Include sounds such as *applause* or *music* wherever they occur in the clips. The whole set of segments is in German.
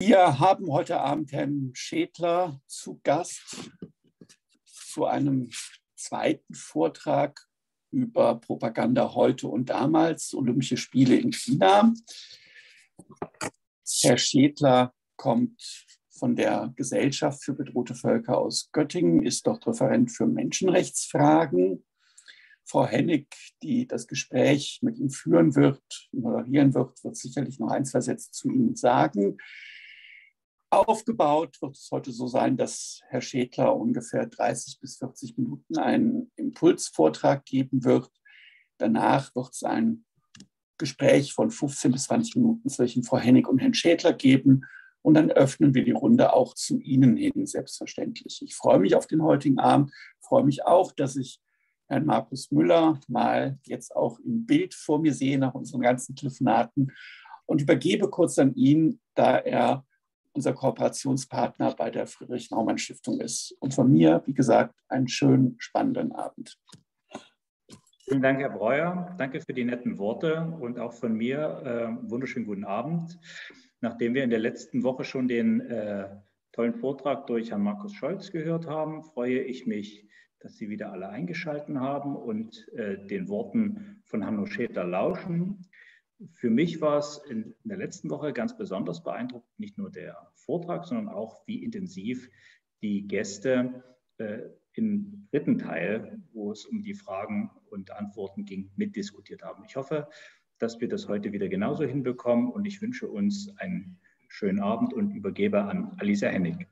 Wir haben heute Abend Herrn Schädler zu Gast zu einem zweiten Vortrag über Propaganda heute und damals, Olympische Spiele in China. Herr Schädler kommt von der Gesellschaft für bedrohte Völker aus Göttingen, ist dort Referent für Menschenrechtsfragen. Frau Hennig, die das Gespräch mit ihm führen wird, moderieren wird, wird sicherlich noch ein, zwei Sätze zu Ihnen sagen. Aufgebaut wird es heute so sein, dass Herr Schädler ungefähr 30 bis 40 Minuten einen Impulsvortrag geben wird. Danach wird es ein Gespräch von 15 bis 20 Minuten zwischen Frau Hennig und Herrn Schädler geben. Und dann öffnen wir die Runde auch zu Ihnen hin, selbstverständlich. Ich freue mich auf den heutigen Abend, freue mich auch, dass ich Herrn Markus Müller mal jetzt auch im Bild vor mir sehe nach unseren ganzen Telefonaten und übergebe kurz an ihn, da er unser Kooperationspartner bei der Friedrich-Naumann-Stiftung ist. Und von mir, wie gesagt, einen schönen, spannenden Abend. Vielen Dank, Herr Breuer. Danke für die netten Worte und auch von mir äh, wunderschönen guten Abend. Nachdem wir in der letzten Woche schon den äh, tollen Vortrag durch Herrn Markus Scholz gehört haben, freue ich mich, dass Sie wieder alle eingeschaltet haben und äh, den Worten von Hanno Schädler lauschen. Für mich war es in, der letzten Woche ganz besonders beeindruckend, nicht nur der Vortrag, sondern auch, wie intensiv die Gäste äh, im dritten Teil, wo es um die Fragen und Antworten ging, mitdiskutiert haben. Ich hoffe, dass wir das heute wieder genauso hinbekommen und ich wünsche uns einen schönen Abend und übergebe an Alisa Hennig.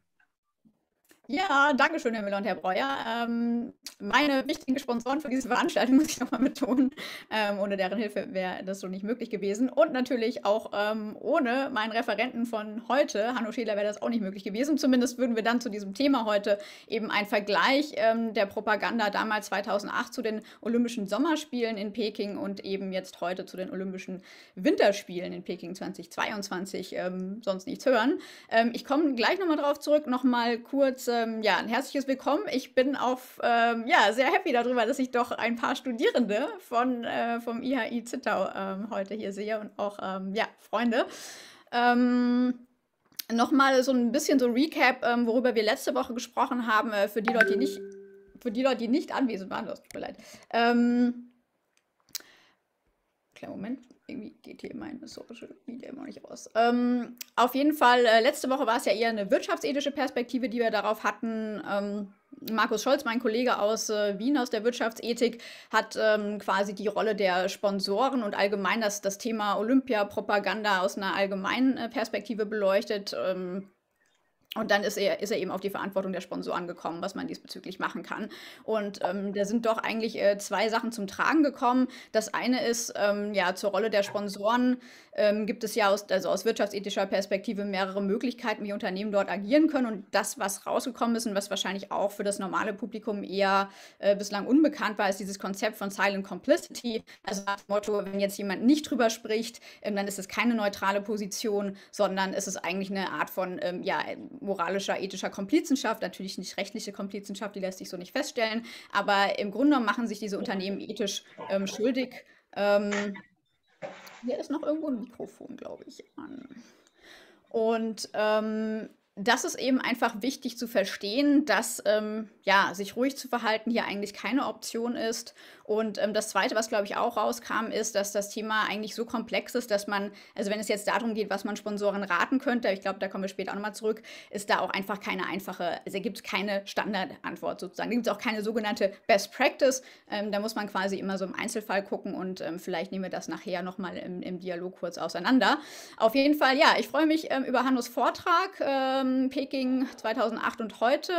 Ja, danke schön, Herr Müller und Herr Breuer. Ähm, meine wichtigen Sponsoren für diese Veranstaltung *laughs* muss ich nochmal betonen. Ähm, ohne deren Hilfe wäre das so nicht möglich gewesen. Und natürlich auch ähm, ohne meinen Referenten von heute, Hanno Schäler, wäre das auch nicht möglich gewesen. Zumindest würden wir dann zu diesem Thema heute eben einen Vergleich ähm, der Propaganda damals 2008 zu den Olympischen Sommerspielen in Peking und eben jetzt heute zu den Olympischen Winterspielen in Peking 2022 ähm, sonst nichts hören. Ähm, ich komme gleich nochmal drauf zurück, nochmal kurz ähm, ja, ein herzliches Willkommen. Ich bin auf, ähm, ja, sehr happy darüber, dass ich doch ein paar Studierende von, äh, vom IHI Zittau ähm, heute hier sehe und auch, ähm, ja, Freunde. Ähm, Nochmal so ein bisschen so Recap, ähm, worüber wir letzte Woche gesprochen haben, äh, für die Leute, die nicht, für die Leute, die nicht anwesend waren, das tut mir leid. Ähm, kleinen Moment irgendwie geht hier mein Social Media immer nicht aus. Ähm, auf jeden Fall, äh, letzte Woche war es ja eher eine wirtschaftsethische Perspektive, die wir darauf hatten. Ähm, Markus Scholz, mein Kollege aus äh, Wien aus der Wirtschaftsethik, hat ähm, quasi die Rolle der Sponsoren und allgemein das, das Thema Olympia-Propaganda aus einer allgemeinen äh, Perspektive beleuchtet. Ähm, und dann ist er, ist er eben auf die Verantwortung der Sponsoren gekommen, was man diesbezüglich machen kann. Und ähm, da sind doch eigentlich äh, zwei Sachen zum Tragen gekommen. Das eine ist, ähm, ja, zur Rolle der Sponsoren ähm, gibt es ja aus, also aus wirtschaftsethischer Perspektive mehrere Möglichkeiten, wie Unternehmen dort agieren können. Und das, was rausgekommen ist und was wahrscheinlich auch für das normale Publikum eher äh, bislang unbekannt war, ist dieses Konzept von Silent Complicity. Also dem Motto, wenn jetzt jemand nicht drüber spricht, ähm, dann ist es keine neutrale Position, sondern es ist eigentlich eine Art von ähm, ja, moralischer, ethischer Komplizenschaft. Natürlich nicht rechtliche Komplizenschaft, die lässt sich so nicht feststellen. Aber im Grunde genommen machen sich diese Unternehmen ethisch ähm, schuldig. Ähm, hier ist noch irgendwo ein Mikrofon, glaube ich, an. Und ähm, das ist eben einfach wichtig zu verstehen, dass ähm, ja, sich ruhig zu verhalten hier eigentlich keine Option ist. Und ähm, das Zweite, was, glaube ich, auch rauskam, ist, dass das Thema eigentlich so komplex ist, dass man, also wenn es jetzt darum geht, was man Sponsoren raten könnte, ich glaube, da kommen wir später auch nochmal zurück, ist da auch einfach keine einfache, also gibt es keine Standardantwort sozusagen. Da gibt es auch keine sogenannte Best Practice. Ähm, da muss man quasi immer so im Einzelfall gucken und ähm, vielleicht nehmen wir das nachher nochmal im, im Dialog kurz auseinander. Auf jeden Fall, ja, ich freue mich ähm, über Hannos Vortrag, ähm, Peking 2008 und heute.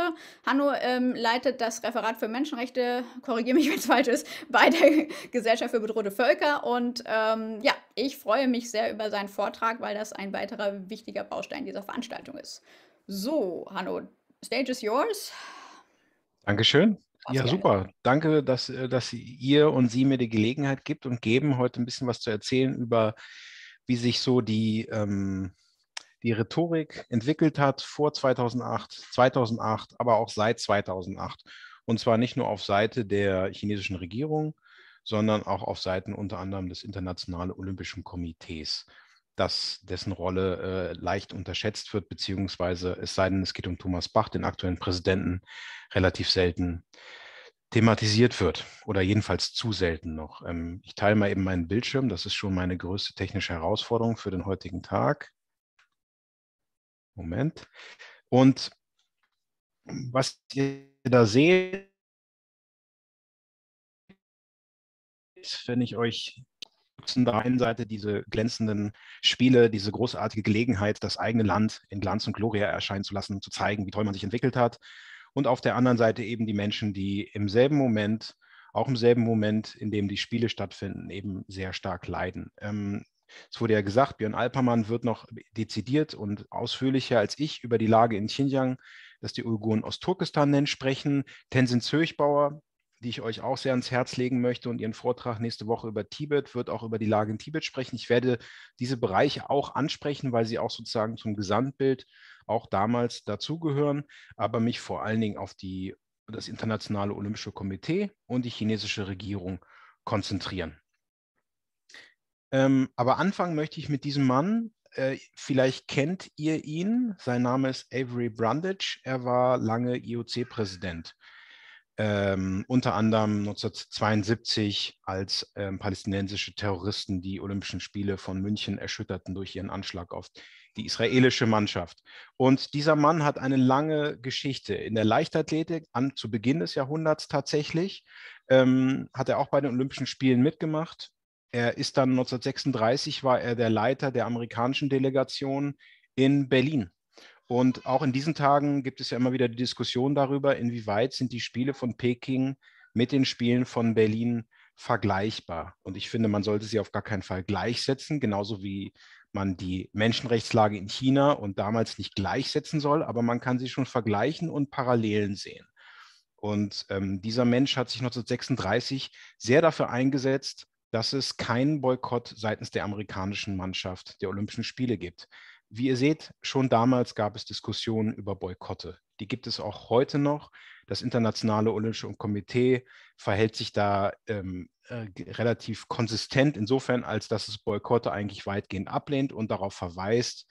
Hanno ähm, leitet das Referat für Menschenrechte, korrigiere mich, *laughs* wenn es falsch ist, bei der Gesellschaft für bedrohte Völker. Und ähm, ja, ich freue mich sehr über seinen Vortrag, weil das ein weiterer wichtiger Baustein dieser Veranstaltung ist. So, Hanno, stage is yours. Dankeschön. Ja, super. Danke, dass, äh, dass ihr und Sie mir die Gelegenheit gibt und geben, heute ein bisschen was zu erzählen über, wie sich so die, ähm, die Rhetorik entwickelt hat vor 2008, 2008, aber auch seit 2008. Und zwar nicht nur auf Seite der chinesischen Regierung, sondern auch auf Seiten unter anderem des Internationalen Olympischen Komitees. dass dessen Rolle äh, leicht unterschätzt wird, beziehungsweise es sei denn, es geht um Thomas Bach, den aktuellen Präsidenten, relativ selten thematisiert wird oder jedenfalls zu selten noch. Ähm, ich teile mal eben meinen Bildschirm. Das ist schon meine größte technische Herausforderung für den heutigen Tag. Moment. Und was ihr da seht, wenn ich euch nutzen der einen Seite diese glänzenden Spiele, diese großartige Gelegenheit, das eigene Land in Glanz und Gloria erscheinen zu lassen, zu zeigen, wie toll man sich entwickelt hat. Und auf der anderen Seite eben die Menschen, die im selben Moment, auch im selben Moment, in dem die Spiele stattfinden, eben sehr stark leiden. Ähm, es wurde ja gesagt, Björn Alpermann wird noch dezidiert und ausführlicher als ich über die Lage in Xinjiang, dass die Uiguren Ostturkestan nennen, sprechen. Tenzin Zöchbauer, die ich euch auch sehr ans Herz legen möchte und ihren Vortrag nächste Woche über Tibet wird auch über die Lage in Tibet sprechen. Ich werde diese Bereiche auch ansprechen, weil sie auch sozusagen zum Gesamtbild auch damals dazugehören, aber mich vor allen Dingen auf die, das Internationale Olympische Komitee und die chinesische Regierung konzentrieren. Ähm, aber anfangen möchte ich mit diesem Mann. Äh, vielleicht kennt ihr ihn. Sein Name ist Avery Brundage. Er war lange IOC-Präsident ähm, unter anderem 1972, als ähm, palästinensische Terroristen die Olympischen Spiele von München erschütterten durch ihren Anschlag auf die israelische Mannschaft. Und dieser Mann hat eine lange Geschichte in der Leichtathletik, an, zu Beginn des Jahrhunderts tatsächlich, ähm, hat er auch bei den Olympischen Spielen mitgemacht. Er ist dann 1936, war er der Leiter der amerikanischen Delegation in Berlin. Und auch in diesen Tagen gibt es ja immer wieder die Diskussion darüber, inwieweit sind die Spiele von Peking mit den Spielen von Berlin vergleichbar. Und ich finde, man sollte sie auf gar keinen Fall gleichsetzen, genauso wie man die Menschenrechtslage in China und damals nicht gleichsetzen soll, aber man kann sie schon vergleichen und Parallelen sehen. Und ähm, dieser Mensch hat sich 1936 sehr dafür eingesetzt, dass es keinen Boykott seitens der amerikanischen Mannschaft der Olympischen Spiele gibt. Wie ihr seht, schon damals gab es Diskussionen über Boykotte. Die gibt es auch heute noch. Das Internationale Olympische Komitee verhält sich da ähm, äh, relativ konsistent insofern, als dass es Boykotte eigentlich weitgehend ablehnt und darauf verweist,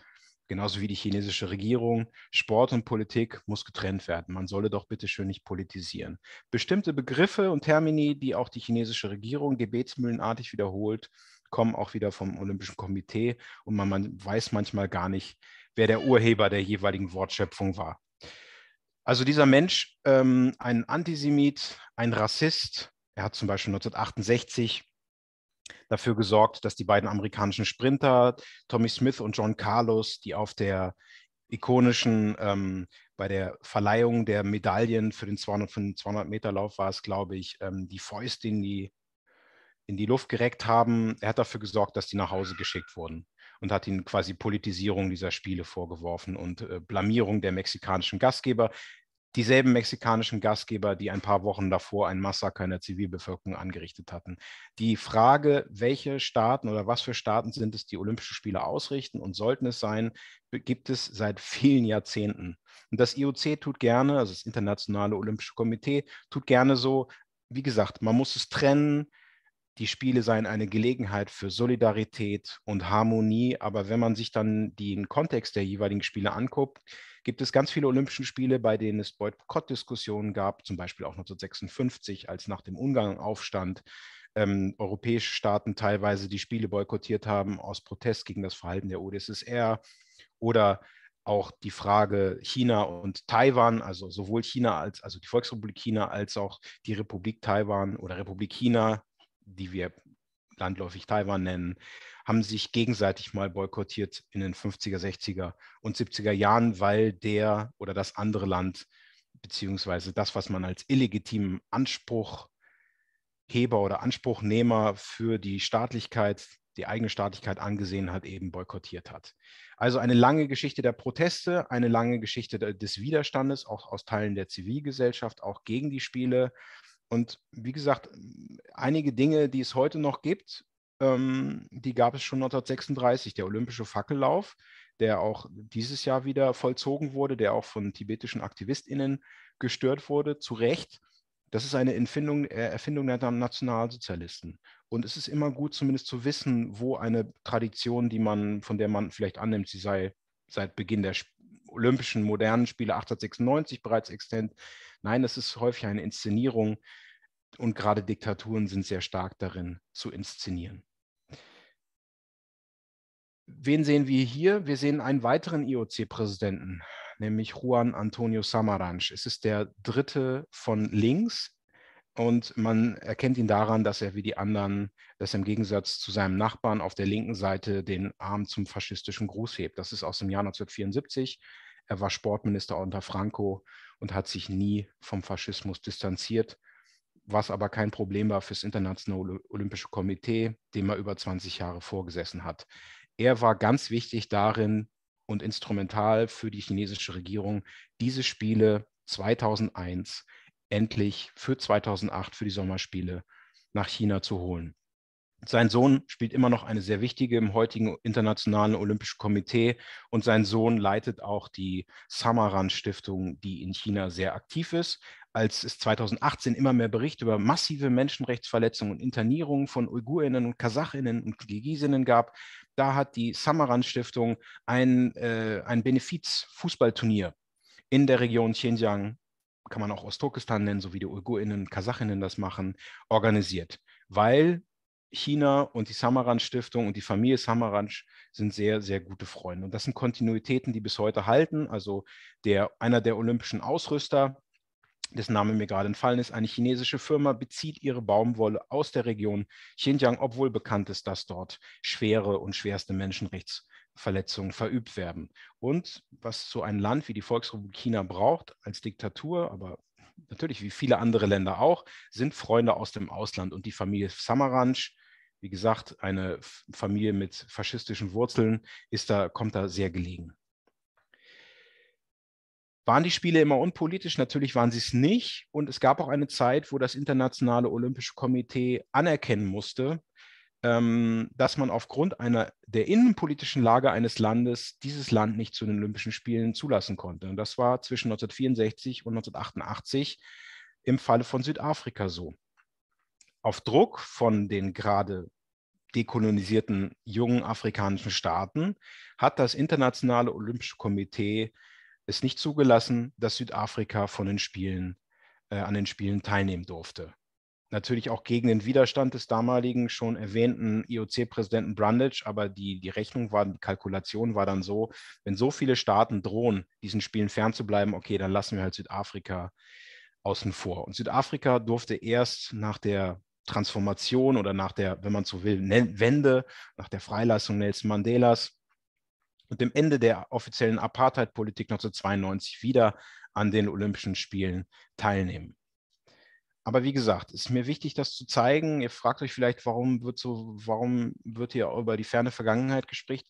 genauso wie die chinesische Regierung, Sport und Politik muss getrennt werden. Man solle doch bitte schön nicht politisieren. Bestimmte Begriffe und Termini, die auch die chinesische Regierung gebetsmühlenartig wiederholt, kommen auch wieder vom Olympischen Komitee und man, man weiß manchmal gar nicht, wer der Urheber der jeweiligen Wortschöpfung war. Also dieser Mensch, ähm, ein Antisemit, ein Rassist, er hat zum Beispiel 1968 dafür gesorgt, dass die beiden amerikanischen Sprinter, Tommy Smith und John Carlos, die auf der ikonischen, ähm, bei der Verleihung der Medaillen für den 200, 200 Meter Lauf war es, glaube ich, ähm, die Fäuste in die in die Luft gereckt haben. Er hat dafür gesorgt, dass die nach Hause geschickt wurden und hat ihnen quasi Politisierung dieser Spiele vorgeworfen und äh, Blamierung der mexikanischen Gastgeber. Dieselben mexikanischen Gastgeber, die ein paar Wochen davor ein Massaker in der Zivilbevölkerung angerichtet hatten. Die Frage, welche Staaten oder was für Staaten sind es, die Olympische Spiele ausrichten und sollten es sein, gibt es seit vielen Jahrzehnten. Und das IOC tut gerne, also das Internationale Olympische Komitee, tut gerne so, wie gesagt, man muss es trennen die Spiele seien eine Gelegenheit für Solidarität und Harmonie. Aber wenn man sich dann den Kontext der jeweiligen Spiele anguckt, gibt es ganz viele Olympischen Spiele, bei denen es Boykott-Diskussionen gab, zum Beispiel auch 1956, als nach dem Ungarn-Aufstand ähm, europäische Staaten teilweise die Spiele boykottiert haben aus Protest gegen das Verhalten der UdSSR oder auch die Frage China und Taiwan, also sowohl China als also die Volksrepublik China als auch die Republik Taiwan oder Republik China die wir landläufig Taiwan nennen, haben sich gegenseitig mal boykottiert in den 50er, 60er und 70er Jahren, weil der oder das andere Land beziehungsweise das, was man als illegitimen Anspruchheber oder Anspruchnehmer für die Staatlichkeit, die eigene Staatlichkeit angesehen hat, eben boykottiert hat. Also eine lange Geschichte der Proteste, eine lange Geschichte des Widerstandes, auch aus Teilen der Zivilgesellschaft, auch gegen die Spiele, und wie gesagt, einige Dinge, die es heute noch gibt, ähm, die gab es schon 1936. Der olympische Fackellauf, der auch dieses Jahr wieder vollzogen wurde, der auch von tibetischen AktivistInnen gestört wurde, zu Recht. Das ist eine Erfindung, äh, Erfindung der Nationalsozialisten. Und es ist immer gut, zumindest zu wissen, wo eine Tradition, die man, von der man vielleicht annimmt, sie sei seit Beginn der Olympischen modernen Spiele 1896 bereits existent. Nein, es ist häufig eine Inszenierung und gerade Diktaturen sind sehr stark darin zu inszenieren. Wen sehen wir hier? Wir sehen einen weiteren IOC-Präsidenten, nämlich Juan Antonio Samaranch. Es ist der dritte von links und man erkennt ihn daran, dass er wie die anderen, dass er im Gegensatz zu seinem Nachbarn auf der linken Seite den Arm zum faschistischen Gruß hebt. Das ist aus dem Jahr 1974. Er war Sportminister unter Franco und hat sich nie vom Faschismus distanziert, was aber kein Problem war fürs Internationale Olympische Komitee, dem er über 20 Jahre vorgesessen hat. Er war ganz wichtig darin, und instrumental für die chinesische Regierung, diese Spiele 2001 endlich für 2008, für die Sommerspiele nach China zu holen. Sein Sohn spielt immer noch eine sehr wichtige im heutigen Internationalen Olympischen Komitee und sein Sohn leitet auch die Samaran Stiftung, die in China sehr aktiv ist. Als es 2018 immer mehr Berichte über massive Menschenrechtsverletzungen und Internierungen von Uigurinnen und Kasachinnen und Kirgisinnen gab, da hat die Samaran Stiftung ein, äh, ein Benefiz-Fußballturnier in der Region Xinjiang, kann man auch Ostturkestan nennen, so wie die Uigurinnen, Kasachinnen das machen, organisiert, weil China und die Samaran Stiftung und die Familie Samaranch sind sehr, sehr gute Freunde. Und das sind Kontinuitäten, die bis heute halten. Also der, einer der olympischen Ausrüster, dessen Name mir gerade entfallen ist, eine chinesische Firma bezieht ihre Baumwolle aus der Region Xinjiang, obwohl bekannt ist, dass dort schwere und schwerste Menschenrechtsverletzungen verübt werden. Und was so ein Land wie die Volksrepublik China braucht als Diktatur, aber natürlich wie viele andere Länder auch, sind Freunde aus dem Ausland. Und die Familie Samaranch, wie gesagt, eine Familie mit faschistischen Wurzeln, ist da, kommt da sehr gelegen. Waren die Spiele immer unpolitisch? Natürlich waren sie es nicht. Und es gab auch eine Zeit, wo das Internationale Olympische Komitee anerkennen musste, dass man aufgrund einer der innenpolitischen Lage eines Landes dieses Land nicht zu den Olympischen Spielen zulassen konnte. Und das war zwischen 1964 und 1988 im Falle von Südafrika so. Auf Druck von den gerade dekolonisierten jungen afrikanischen Staaten hat das Internationale Olympische Komitee es nicht zugelassen, dass Südafrika von den Spielen, äh, an den Spielen teilnehmen durfte. Natürlich auch gegen den Widerstand des damaligen schon erwähnten IOC-Präsidenten Brundage, aber die, die Rechnung war, die Kalkulation war dann so, wenn so viele Staaten drohen, diesen Spielen fernzubleiben, okay, dann lassen wir halt Südafrika außen vor. Und Südafrika durfte erst nach der Transformation oder nach der, wenn man so will, Wende, nach der Freilassung Nelson Mandelas und dem Ende der offiziellen Apartheid-Politik 1992 wieder an den Olympischen Spielen teilnehmen. Aber wie gesagt, es ist mir wichtig, das zu zeigen. Ihr fragt euch vielleicht, warum wird so, warum wird hier über die ferne Vergangenheit gesprochen?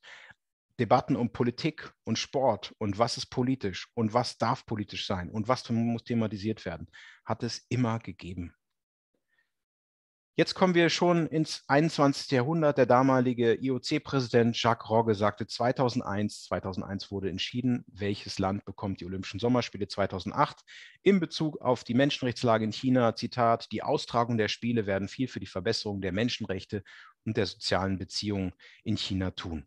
Debatten um Politik und Sport und was ist politisch und was darf politisch sein und was muss thematisiert werden, hat es immer gegeben. Jetzt kommen wir schon ins 21. Jahrhundert. Der damalige IOC-Präsident Jacques Rogge sagte 2001, 2001 wurde entschieden, welches Land bekommt die Olympischen Sommerspiele 2008 in Bezug auf die Menschenrechtslage in China. Zitat, die Austragung der Spiele werden viel für die Verbesserung der Menschenrechte und der sozialen Beziehungen in China tun.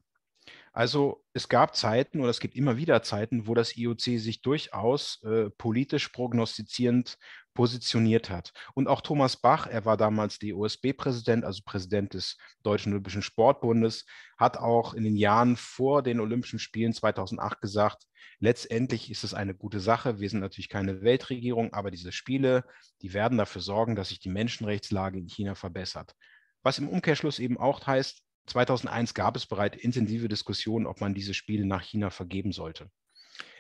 Also es gab Zeiten oder es gibt immer wieder Zeiten, wo das IOC sich durchaus äh, politisch prognostizierend positioniert hat. Und auch Thomas Bach, er war damals DOSB-Präsident, also Präsident des Deutschen Olympischen Sportbundes, hat auch in den Jahren vor den Olympischen Spielen 2008 gesagt, letztendlich ist es eine gute Sache. Wir sind natürlich keine Weltregierung, aber diese Spiele, die werden dafür sorgen, dass sich die Menschenrechtslage in China verbessert. Was im Umkehrschluss eben auch heißt, 2001 gab es bereits intensive Diskussionen, ob man diese Spiele nach China vergeben sollte.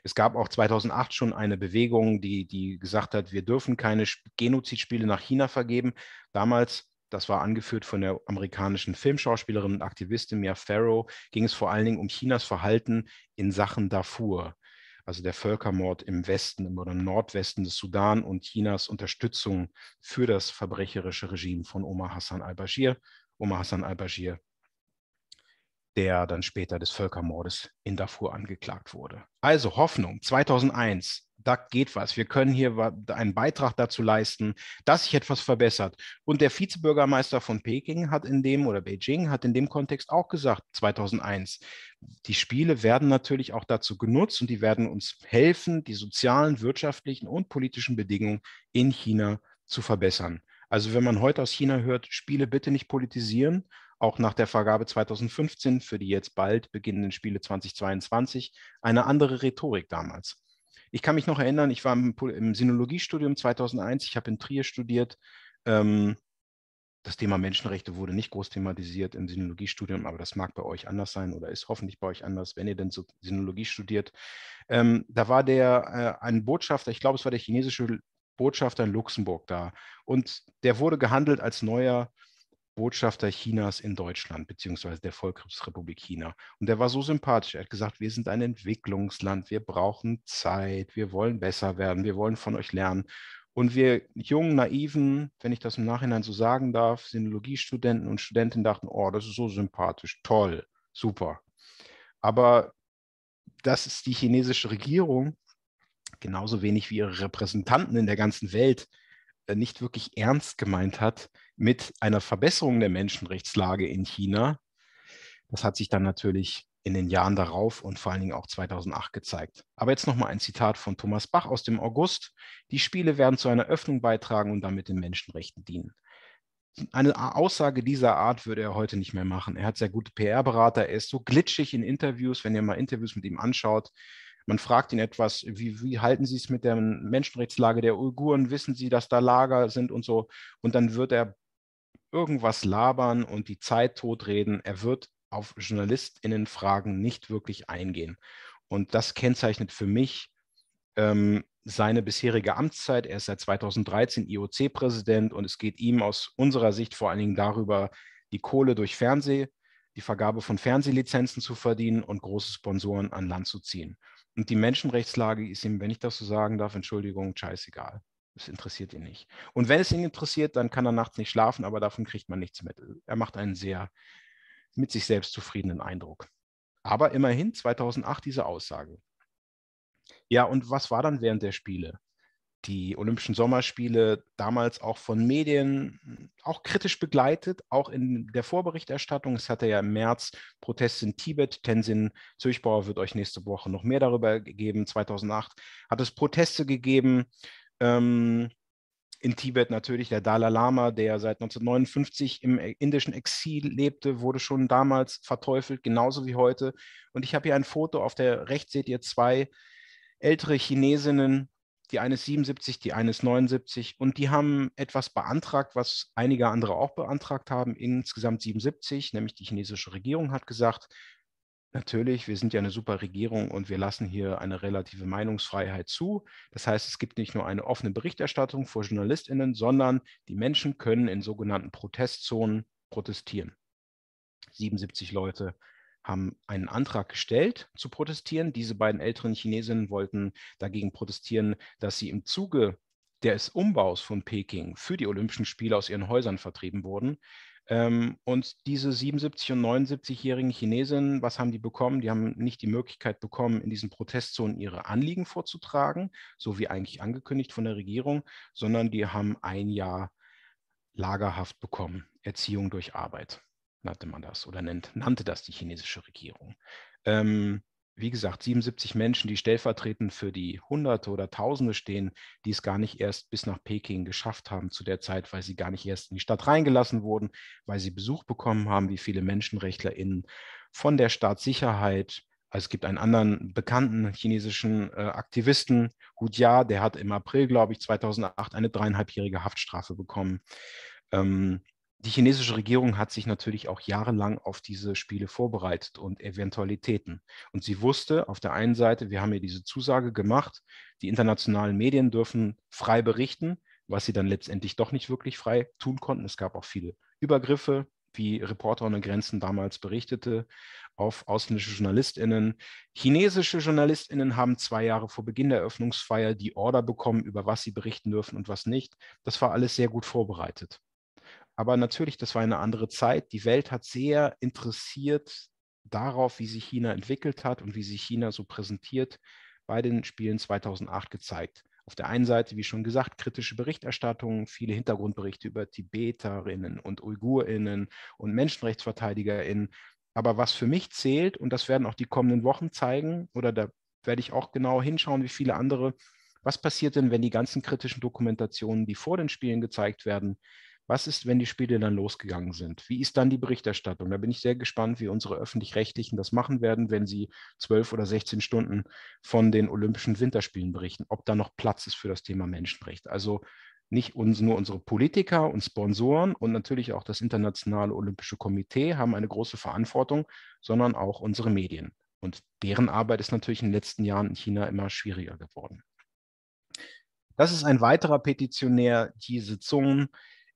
Es gab auch 2008 schon eine Bewegung, die, die gesagt hat, wir dürfen keine Genozidspiele nach China vergeben. Damals, das war angeführt von der amerikanischen Filmschauspielerin und Aktivistin Mia Farrow, ging es vor allen Dingen um Chinas Verhalten in Sachen Darfur, also der Völkermord im Westen oder im Nordwesten des Sudan und Chinas Unterstützung für das verbrecherische Regime von Omar Hassan al-Bashir. Omar Hassan al-Bashir der dann später des Völkermordes in Darfur angeklagt wurde. Also Hoffnung 2001, da geht was. Wir können hier einen Beitrag dazu leisten, dass sich etwas verbessert. Und der Vizebürgermeister von Peking hat in dem oder Beijing hat in dem Kontext auch gesagt, 2001, die Spiele werden natürlich auch dazu genutzt und die werden uns helfen, die sozialen, wirtschaftlichen und politischen Bedingungen in China zu verbessern. Also wenn man heute aus China hört, Spiele bitte nicht politisieren, auch nach der Vergabe 2015 für die jetzt bald beginnenden Spiele 2022, eine andere Rhetorik damals. Ich kann mich noch erinnern, ich war im, im Sinologiestudium 2001, ich habe in Trier studiert. Ähm, das Thema Menschenrechte wurde nicht groß thematisiert im Sinologiestudium, aber das mag bei euch anders sein oder ist hoffentlich bei euch anders, wenn ihr denn so Sinologie studiert. Ähm, da war der äh, ein Botschafter, ich glaube, es war der chinesische Botschafter in Luxemburg da. Und der wurde gehandelt als neuer Botschafter Chinas in Deutschland, beziehungsweise der Volksrepublik China. Und der war so sympathisch. Er hat gesagt, wir sind ein Entwicklungsland, wir brauchen Zeit, wir wollen besser werden, wir wollen von euch lernen. Und wir jungen, naiven, wenn ich das im Nachhinein so sagen darf, Sinologiestudenten und Studentinnen dachten, oh, das ist so sympathisch, toll, super. Aber das ist die chinesische Regierung, genauso wenig wie ihre Repräsentanten in der ganzen Welt, äh, nicht wirklich ernst gemeint hat mit einer Verbesserung der Menschenrechtslage in China. Das hat sich dann natürlich in den Jahren darauf und vor allen Dingen auch 2008 gezeigt. Aber jetzt nochmal ein Zitat von Thomas Bach aus dem August. Die Spiele werden zu einer Öffnung beitragen und damit den Menschenrechten dienen. Eine Aussage dieser Art würde er heute nicht mehr machen. Er hat sehr gute PR-Berater, er ist so glitschig in Interviews, wenn ihr mal Interviews mit ihm anschaut. Man fragt ihn etwas, wie, wie halten Sie es mit der Menschenrechtslage der Uiguren? Wissen Sie, dass da Lager sind und so? Und dann wird er irgendwas labern und die Zeit totreden. Er wird auf JournalistInnen-Fragen nicht wirklich eingehen. Und das kennzeichnet für mich ähm, seine bisherige Amtszeit. Er ist seit 2013 IOC-Präsident und es geht ihm aus unserer Sicht vor allen Dingen darüber, die Kohle durch Fernseh, die Vergabe von Fernsehlizenzen zu verdienen und große Sponsoren an Land zu ziehen. Und die Menschenrechtslage ist ihm, wenn ich das so sagen darf, Entschuldigung, scheißegal. Es interessiert ihn nicht. Und wenn es ihn interessiert, dann kann er nachts nicht schlafen, aber davon kriegt man nichts mit. Er macht einen sehr mit sich selbst zufriedenen Eindruck. Aber immerhin 2008 diese Aussage. Ja, und was war dann während der Spiele? Die Olympischen Sommerspiele damals auch von Medien auch kritisch begleitet, auch in der Vorberichterstattung. Es hatte ja im März Proteste in Tibet. Tenzin Zürchbauer wird euch nächste Woche noch mehr darüber geben. 2008 hat es Proteste gegeben ähm, in Tibet natürlich der Dalai Lama, der seit 1959 im indischen Exil lebte, wurde schon damals verteufelt, genauso wie heute. Und ich habe hier ein Foto, auf der rechts seht ihr zwei ältere Chinesinnen, die eine ist 77, die eine ist 79 und die haben etwas beantragt, was einige andere auch beantragt haben, insgesamt 77, nämlich die chinesische Regierung hat gesagt, Natürlich, wir sind ja eine super Regierung und wir lassen hier eine relative Meinungsfreiheit zu. Das heißt, es gibt nicht nur eine offene Berichterstattung vor JournalistInnen, sondern die Menschen können in sogenannten Protestzonen protestieren. 77 Leute haben einen Antrag gestellt zu protestieren. Diese beiden älteren Chinesinnen wollten dagegen protestieren, dass sie im Zuge des Umbaus von Peking für die Olympischen Spiele aus ihren Häusern vertrieben wurden. Ähm, und diese 77- und 79-jährigen Chinesinnen, was haben die bekommen? Die haben nicht die Möglichkeit bekommen, in diesen Protestzonen ihre Anliegen vorzutragen, so wie eigentlich angekündigt von der Regierung, sondern die haben ein Jahr Lagerhaft bekommen, Erziehung durch Arbeit, nannte man das oder nennt, nannte das die chinesische Regierung. Ähm, wie gesagt, 77 Menschen, die stellvertretend für die Hunderte oder Tausende stehen, die es gar nicht erst bis nach Peking geschafft haben zu der Zeit, weil sie gar nicht erst in die Stadt reingelassen wurden, weil sie Besuch bekommen haben, wie viele MenschenrechtlerInnen von der Staatssicherheit. Also es gibt einen anderen bekannten chinesischen äh, Aktivisten, Hu Jia, der hat im April, glaube ich, 2008 eine dreieinhalbjährige Haftstrafe bekommen. Ähm, die chinesische Regierung hat sich natürlich auch jahrelang auf diese Spiele vorbereitet und Eventualitäten. Und sie wusste auf der einen Seite, wir haben ihr diese Zusage gemacht, die internationalen Medien dürfen frei berichten, was sie dann letztendlich doch nicht wirklich frei tun konnten. Es gab auch viele Übergriffe, wie Reporter ohne Grenzen damals berichtete, auf ausländische JournalistInnen. Chinesische JournalistInnen haben zwei Jahre vor Beginn der Eröffnungsfeier die Order bekommen, über was sie berichten dürfen und was nicht. Das war alles sehr gut vorbereitet. Aber natürlich, das war eine andere Zeit. Die Welt hat sehr interessiert darauf, wie sich China entwickelt hat und wie sich China so präsentiert bei den Spielen 2008 gezeigt. Auf der einen Seite, wie schon gesagt, kritische Berichterstattung, viele Hintergrundberichte über Tibeterinnen und Uigurinnen und Menschenrechtsverteidigerinnen. Aber was für mich zählt, und das werden auch die kommenden Wochen zeigen, oder da werde ich auch genau hinschauen, wie viele andere, was passiert denn, wenn die ganzen kritischen Dokumentationen, die vor den Spielen gezeigt werden, was ist, wenn die Spiele dann losgegangen sind? Wie ist dann die Berichterstattung? Da bin ich sehr gespannt, wie unsere öffentlich-rechtlichen das machen werden, wenn sie zwölf oder 16 Stunden von den Olympischen Winterspielen berichten, ob da noch Platz ist für das Thema Menschenrecht. Also nicht uns, nur unsere Politiker und Sponsoren und natürlich auch das Internationale Olympische Komitee haben eine große Verantwortung, sondern auch unsere Medien. Und deren Arbeit ist natürlich in den letzten Jahren in China immer schwieriger geworden. Das ist ein weiterer Petitionär, diese Zungen.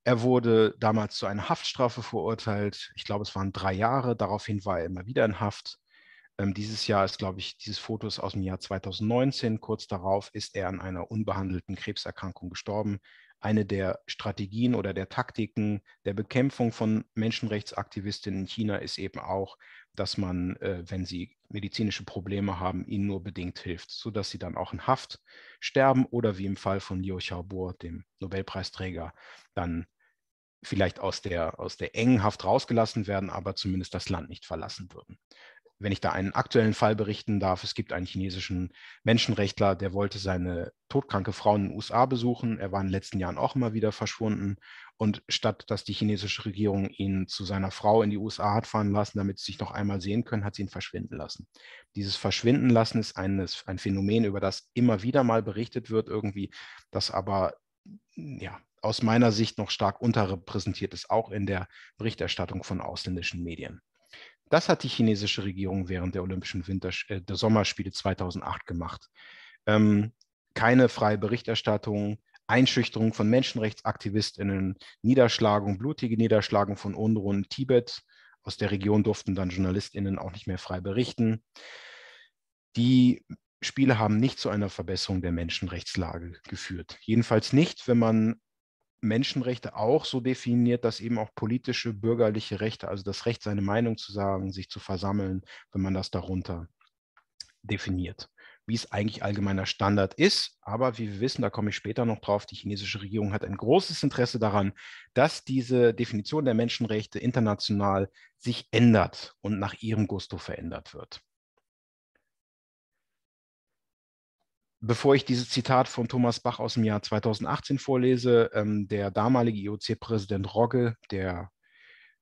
Er wurde damals zu einer Haftstrafe verurteilt. Ich glaube, es waren drei Jahre. Daraufhin war er immer wieder in Haft. Ähm, dieses Jahr ist, glaube ich, dieses Foto ist aus dem Jahr 2019. Kurz darauf ist er an einer unbehandelten Krebserkrankung gestorben. Eine der Strategien oder der Taktiken der Bekämpfung von Menschenrechtsaktivistinnen in China ist eben auch, dass man, äh, wenn sie medizinische Probleme haben, ihnen nur bedingt hilft, sodass sie dann auch in Haft sterben oder wie im Fall von Liu Xiaobo, dem Nobelpreisträger, dann vielleicht aus der, aus der engen Haft rausgelassen werden, aber zumindest das Land nicht verlassen würden. Wenn ich da einen aktuellen Fall berichten darf, es gibt einen chinesischen Menschenrechtler, der wollte seine todkranke Frau in den USA besuchen. Er war in den letzten Jahren auch immer wieder verschwunden. Und statt dass die chinesische Regierung ihn zu seiner Frau in die USA hat fahren lassen, damit sie sich noch einmal sehen können, hat sie ihn verschwinden lassen. Dieses Verschwinden lassen ist ein, ein Phänomen, über das immer wieder mal berichtet wird, irgendwie, das aber ja, aus meiner Sicht noch stark unterrepräsentiert ist, auch in der Berichterstattung von ausländischen Medien. Das hat die chinesische Regierung während der Olympischen Winter äh, der Sommerspiele 2008 gemacht. Ähm, keine freie Berichterstattung, Einschüchterung von Menschenrechtsaktivistinnen, Niederschlagung, blutige Niederschlagung von Unruhen in Tibet. Aus der Region durften dann JournalistInnen auch nicht mehr frei berichten. Die Spiele haben nicht zu einer Verbesserung der Menschenrechtslage geführt. Jedenfalls nicht, wenn man Menschenrechte auch so definiert, dass eben auch politische, bürgerliche Rechte, also das Recht, seine Meinung zu sagen, sich zu versammeln, wenn man das darunter definiert. Wie es eigentlich allgemeiner Standard ist. Aber wie wir wissen, da komme ich später noch drauf, die chinesische Regierung hat ein großes Interesse daran, dass diese Definition der Menschenrechte international sich ändert und nach ihrem Gusto verändert wird. Bevor ich dieses Zitat von Thomas Bach aus dem Jahr 2018 vorlese, ähm, der damalige IOC-Präsident Rogge, der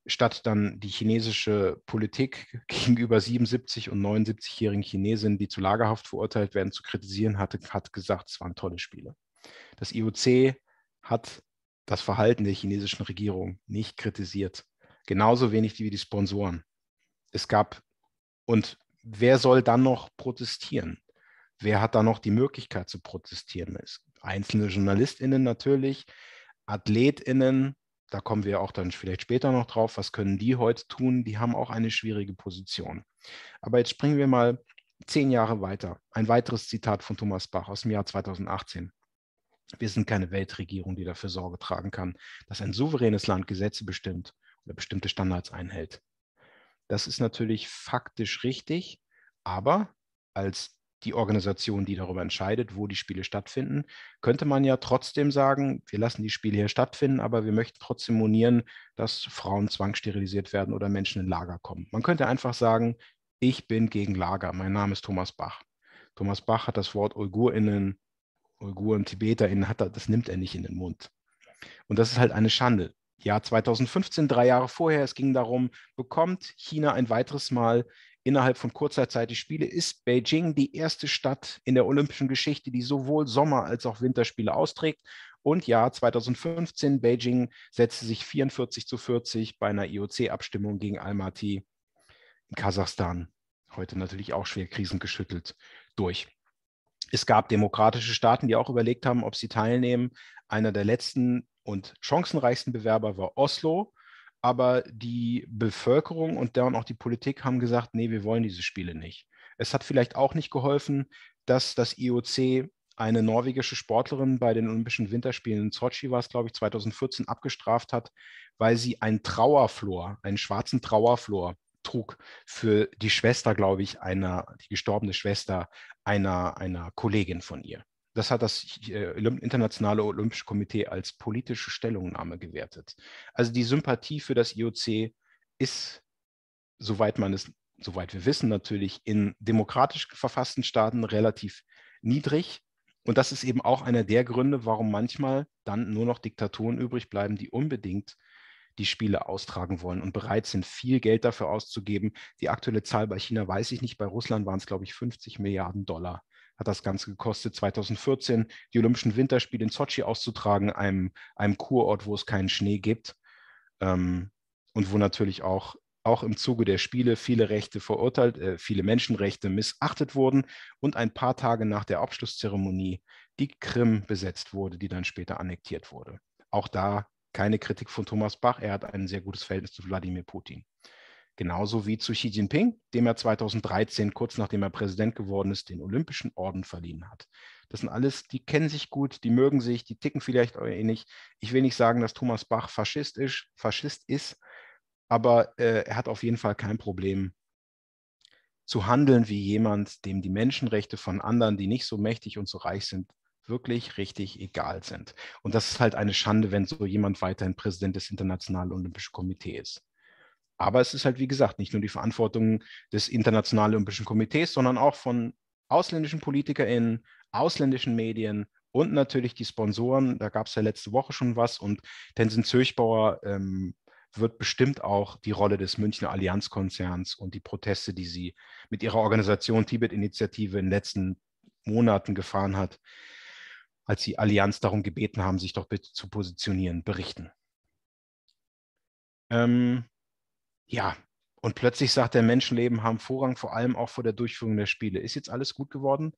statt dann die chinesische Politik *laughs* gegenüber 77 und 79-jährigen Chinesinnen, die zu Lagerhaft verurteilt werden, zu kritisieren hatte, hat gesagt, es waren tolle Spiele. Das IOC hat das Verhalten der chinesischen Regierung nicht kritisiert. Genauso wenig wie die Sponsoren. Es gab, und wer soll dann noch protestieren? Wer hat da noch die Möglichkeit zu protestieren? Es einzelne JournalistInnen natürlich, AthletInnen, da kommen wir auch dann vielleicht später noch drauf, was können die heute tun? Die haben auch eine schwierige Position. Aber jetzt springen wir mal zehn Jahre weiter. Ein weiteres Zitat von Thomas Bach aus dem Jahr 2018. Wir sind keine Weltregierung, die dafür Sorge tragen kann, dass ein souveränes Land Gesetze bestimmt oder bestimmte Standards einhält. Das ist natürlich faktisch richtig, aber als die Organisation, die darüber entscheidet, wo die Spiele stattfinden, könnte man ja trotzdem sagen, wir lassen die Spiele hier stattfinden, aber wir möchten trotzdem monieren, dass Frauen zwangssterilisiert werden oder Menschen in Lager kommen. Man könnte einfach sagen, ich bin gegen Lager, mein Name ist Thomas Bach. Thomas Bach hat das Wort UigurInnen, Uiguren, TibeterInnen, hat er, das nimmt er nicht in den Mund. Und das ist halt eine Schande. Jahr 2015, drei Jahre vorher, es ging darum, bekommt China ein weiteres Mal innerhalb von kurzer Zeit die Spiele, ist Beijing die erste Stadt in der olympischen Geschichte, die sowohl Sommer- als auch Winterspiele austrägt. Und ja, 2015, Beijing setzte sich 44 zu 40 bei einer IOC-Abstimmung gegen Almaty in Kasachstan, heute natürlich auch schwer krisengeschüttelt, durch. Es gab demokratische Staaten, die auch überlegt haben, ob sie teilnehmen. Einer der letzten und chancenreichsten Bewerber war Oslo aber die Bevölkerung und dann auch die Politik haben gesagt, nee, wir wollen diese Spiele nicht. Es hat vielleicht auch nicht geholfen, dass das IOC eine norwegische Sportlerin bei den Olympischen Winterspielen in Sochi war es, glaube ich, 2014 abgestraft hat, weil sie einen Trauerflor, einen schwarzen Trauerflor trug für die Schwester, glaube ich, einer, die gestorbene Schwester einer, einer Kollegin von ihr. Das hat das äh, Internationale Olympische Komitee als politische Stellungnahme gewertet. Also die Sympathie für das IOC ist, soweit man es, soweit wir wissen, natürlich in demokratisch verfassten Staaten relativ niedrig. Und das ist eben auch einer der Gründe, warum manchmal dann nur noch Diktaturen übrig bleiben, die unbedingt die Spiele austragen wollen und bereit sind, viel Geld dafür auszugeben. Die aktuelle Zahl bei China weiß ich nicht. Bei Russland waren es, glaube ich, 50 Milliarden Dollar. Hat das Ganze gekostet, 2014 die Olympischen Winterspiele in Sochi auszutragen, einem, einem Kurort, wo es keinen Schnee gibt. Ähm, und wo natürlich auch, auch im Zuge der Spiele viele Rechte verurteilt, äh, viele Menschenrechte missachtet wurden und ein paar Tage nach der Abschlusszeremonie die Krim besetzt wurde, die dann später annektiert wurde. Auch da keine Kritik von Thomas Bach. Er hat ein sehr gutes Verhältnis zu Wladimir Putin. Genauso wie zu Xi Jinping, dem er 2013, kurz nachdem er Präsident geworden ist, den Olympischen Orden verliehen hat. Das sind alles, die kennen sich gut, die mögen sich, die ticken vielleicht auch ähnlich. Ich will nicht sagen, dass Thomas Bach Faschist ist, Faschist ist aber äh, er hat auf jeden Fall kein Problem zu handeln wie jemand, dem die Menschenrechte von anderen, die nicht so mächtig und so reich sind, wirklich richtig egal sind. Und das ist halt eine Schande, wenn so jemand weiterhin Präsident des Internationalen Olympischen Komitees ist. Aber es ist halt, wie gesagt, nicht nur die Verantwortung des Internationalen Olympischen Komitees, sondern auch von ausländischen PolitikerInnen, ausländischen Medien und natürlich die Sponsoren. Da gab es ja letzte Woche schon was und Tenzin Zürchbauer ähm, wird bestimmt auch die Rolle des Münchner Allianzkonzerns und die Proteste, die sie mit ihrer Organisation Tibet-Initiative in den letzten Monaten gefahren hat, als sie Allianz darum gebeten haben, sich doch bitte zu positionieren, berichten. Ähm, ja, und plötzlich sagt der Menschenleben haben Vorrang, vor allem auch vor der Durchführung der Spiele. Ist jetzt alles gut geworden?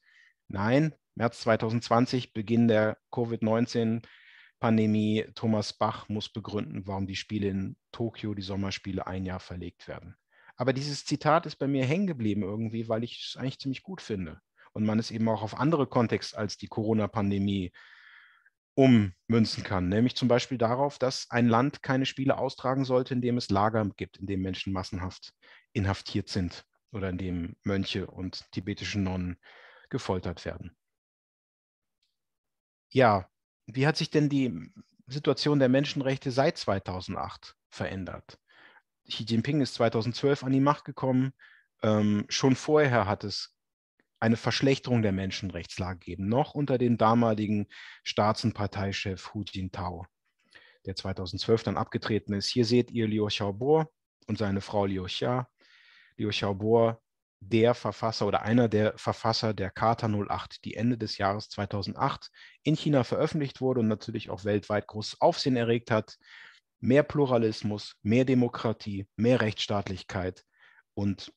Nein, März 2020, Beginn der Covid-19-Pandemie. Thomas Bach muss begründen, warum die Spiele in Tokio, die Sommerspiele, ein Jahr verlegt werden. Aber dieses Zitat ist bei mir hängen geblieben irgendwie, weil ich es eigentlich ziemlich gut finde und man es eben auch auf andere Kontexte als die Corona-Pandemie ummünzen kann, nämlich zum Beispiel darauf, dass ein Land keine Spiele austragen sollte, in dem es Lager gibt, in dem Menschen massenhaft inhaftiert sind oder in dem Mönche und tibetische Nonnen gefoltert werden. Ja, wie hat sich denn die Situation der Menschenrechte seit 2008 verändert? Xi Jinping ist 2012 an die Macht gekommen. Ähm, schon vorher hat es eine Verschlechterung der Menschenrechtslage geben, noch unter dem damaligen Staats- und Parteichef Hu Jintao, der 2012 dann abgetreten ist. Hier seht ihr Liu Xiaobo und seine Frau Liu Xia. Liu Xiaobo, der Verfasser oder einer der Verfasser der Charta 08, die Ende des Jahres 2008 in China veröffentlicht wurde und natürlich auch weltweit großes Aufsehen erregt hat. Mehr Pluralismus, mehr Demokratie, mehr Rechtsstaatlichkeit und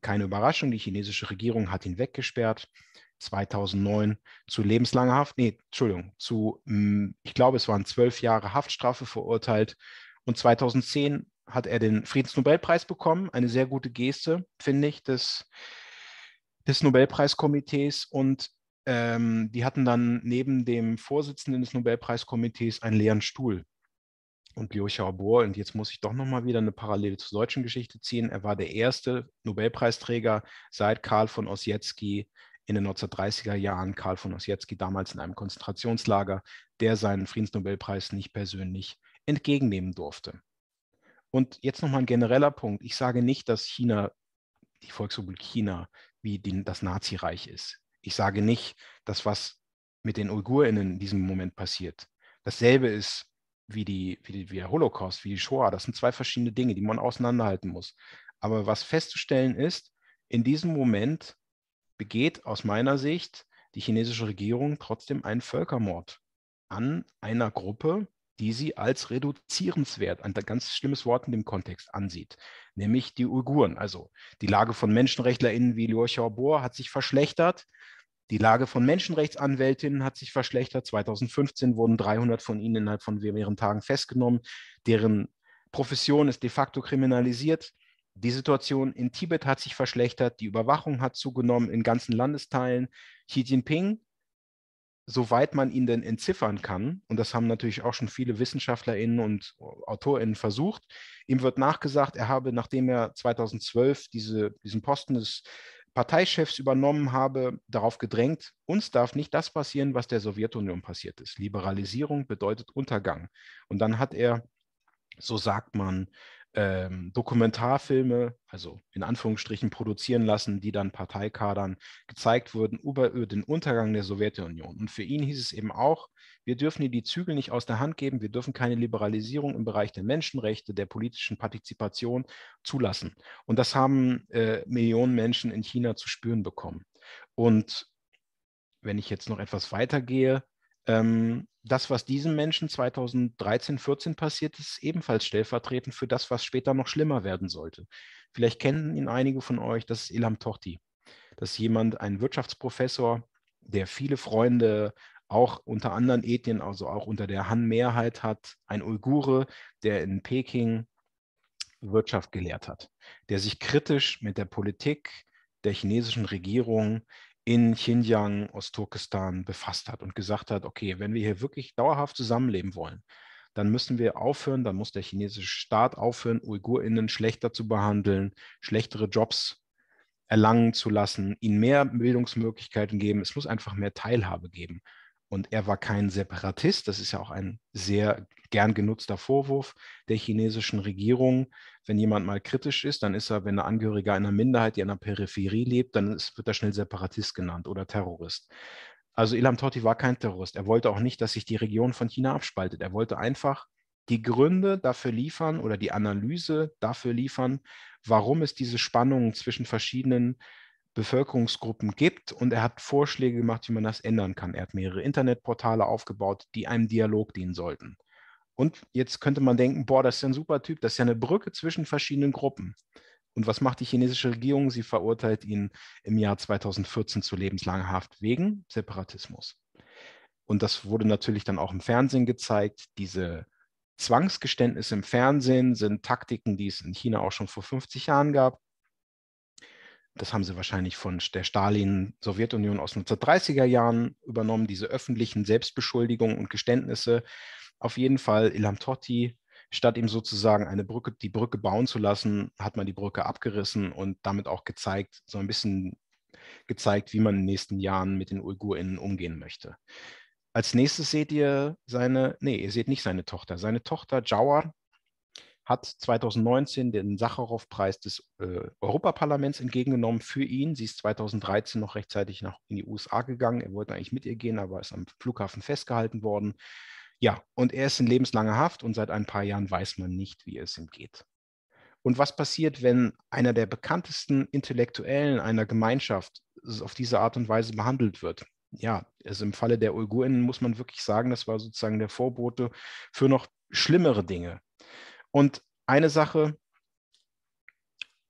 keine Überraschung, die chinesische Regierung hat ihn weggesperrt. 2009 zu lebenslanger Haft, nee, Entschuldigung, zu, hm, ich glaube, es waren zwölf Jahre Haftstrafe verurteilt. Und 2010 hat er den Friedensnobelpreis bekommen. Eine sehr gute Geste, finde ich, des, des Nobelpreiskomitees. Und ähm, die hatten dann neben dem Vorsitzenden des Nobelpreiskomitees einen leeren Stuhl und Liu Xiaobo, und jetzt muss ich doch nochmal wieder eine Parallele zur deutschen Geschichte ziehen. Er war der erste Nobelpreisträger seit Karl von Ossietzky in den 1930er Jahren, Karl von Ossietzky damals in einem Konzentrationslager, der seinen Friedensnobelpreis nicht persönlich entgegennehmen durfte. Und jetzt nochmal ein genereller Punkt. Ich sage nicht, dass China, die Volksrepublik China, wie die, das Nazireich ist. Ich sage nicht, dass was mit den Uigurinnen in diesem Moment passiert. Dasselbe ist wie, die, wie, die, wie der Holocaust, wie die Shoah. Das sind zwei verschiedene Dinge, die man auseinanderhalten muss. Aber was festzustellen ist, in diesem Moment begeht aus meiner Sicht die chinesische Regierung trotzdem einen Völkermord an einer Gruppe, die sie als reduzierenswert, ein ganz schlimmes Wort in dem Kontext ansieht, nämlich die Uiguren. Also die Lage von MenschenrechtlerInnen wie Liu Xiaobo hat sich verschlechtert. Die Lage von Menschenrechtsanwältinnen hat sich verschlechtert. 2015 wurden 300 von ihnen innerhalb von mehreren Tagen festgenommen. Deren Profession ist de facto kriminalisiert. Die Situation in Tibet hat sich verschlechtert. Die Überwachung hat zugenommen in ganzen Landesteilen. Xi Jinping soweit man ihn denn entziffern kann, und das haben natürlich auch schon viele WissenschaftlerInnen und AutorInnen versucht, ihm wird nachgesagt, er habe, nachdem er 2012 diese, diesen Posten des Parteichefs übernommen habe, darauf gedrängt, uns darf nicht das passieren, was der Sowjetunion passiert ist. Liberalisierung bedeutet Untergang. Und dann hat er, so sagt man, ähm, Dokumentarfilme, also in Anführungsstrichen produzieren lassen, die dann Parteikadern gezeigt wurden über, über den Untergang der Sowjetunion. Und für ihn hieß es eben auch, wir dürfen hier die Zügel nicht aus der Hand geben, wir dürfen keine Liberalisierung im Bereich der Menschenrechte, der politischen Partizipation zulassen. Und das haben äh, Millionen Menschen in China zu spüren bekommen. Und wenn ich jetzt noch etwas weitergehe, ähm, das, was diesen Menschen 2013, 14 passiert ist, ebenfalls stellvertretend für das, was später noch schlimmer werden sollte. Vielleicht kennen ihn einige von euch, das ist Ilham Tohti. Das ist jemand, ein Wirtschaftsprofessor, der viele Freunde auch unter anderen Ethnien, also auch unter der Han-Mehrheit hat, ein Uigure, der in Peking Wirtschaft gelehrt hat, der sich kritisch mit der Politik der chinesischen Regierung in Xinjiang, Ostturkestan befasst hat und gesagt hat, okay, wenn wir hier wirklich dauerhaft zusammenleben wollen, dann müssen wir aufhören, dann muss der chinesische Staat aufhören, UigurInnen schlechter zu behandeln, schlechtere Jobs erlangen zu lassen, ihnen mehr Bildungsmöglichkeiten geben. Es muss einfach mehr Teilhabe geben. Und er war kein Separatist. Das ist ja auch ein sehr gern genutzter Vorwurf der chinesischen Regierung. Wenn jemand mal kritisch ist, dann ist er, wenn er Angehöriger einer Minderheit, die an der Peripherie lebt, dann ist, wird er schnell Separatist genannt oder Terrorist. Also Ilham Tohti war kein Terrorist. Er wollte auch nicht, dass sich die Region von China abspaltet. Er wollte einfach die Gründe dafür liefern oder die Analyse dafür liefern, warum es diese Spannungen zwischen verschiedenen Bevölkerungsgruppen gibt und er hat Vorschläge gemacht, wie man das ändern kann. Er hat mehrere Internetportale aufgebaut, die einem Dialog dienen sollten. Und jetzt könnte man denken, boah, das ist ja ein super Typ, das ist ja eine Brücke zwischen verschiedenen Gruppen. Und was macht die chinesische Regierung? Sie verurteilt ihn im Jahr 2014 zu lebenslanger Haft wegen Separatismus. Und das wurde natürlich dann auch im Fernsehen gezeigt. Diese Zwangsgeständnisse im Fernsehen sind Taktiken, die es in China auch schon vor 50 Jahren gab das haben sie wahrscheinlich von der Stalin-Sowjetunion aus 1930er Jahren übernommen, diese öffentlichen Selbstbeschuldigungen und Geständnisse. Auf jeden Fall Ilham Tohti, statt ihm sozusagen eine Brücke, die Brücke bauen zu lassen, hat man die Brücke abgerissen und damit auch gezeigt, so ein bisschen gezeigt, wie man in den nächsten Jahren mit den UigurInnen umgehen möchte. Als nächstes seht ihr seine, nee, ihr seht nicht seine Tochter. Seine Tochter Jawar hat 2019 den Sacharow-Preis des äh, Europaparlaments entgegengenommen für ihn. Sie ist 2013 noch rechtzeitig nach, in die USA gegangen. Er wollte eigentlich mit ihr gehen, aber ist am Flughafen festgehalten worden. Ja, und er ist in lebenslanger Haft und seit ein paar Jahren weiß man nicht, wie es ihm geht. Und was passiert, wenn einer der bekanntesten Intellektuellen einer Gemeinschaft auf diese Art und Weise behandelt wird? Ja, also im Falle der Uigurinnen muss man wirklich sagen, das war sozusagen der Vorbote für noch schlimmere Dinge. Und eine Sache,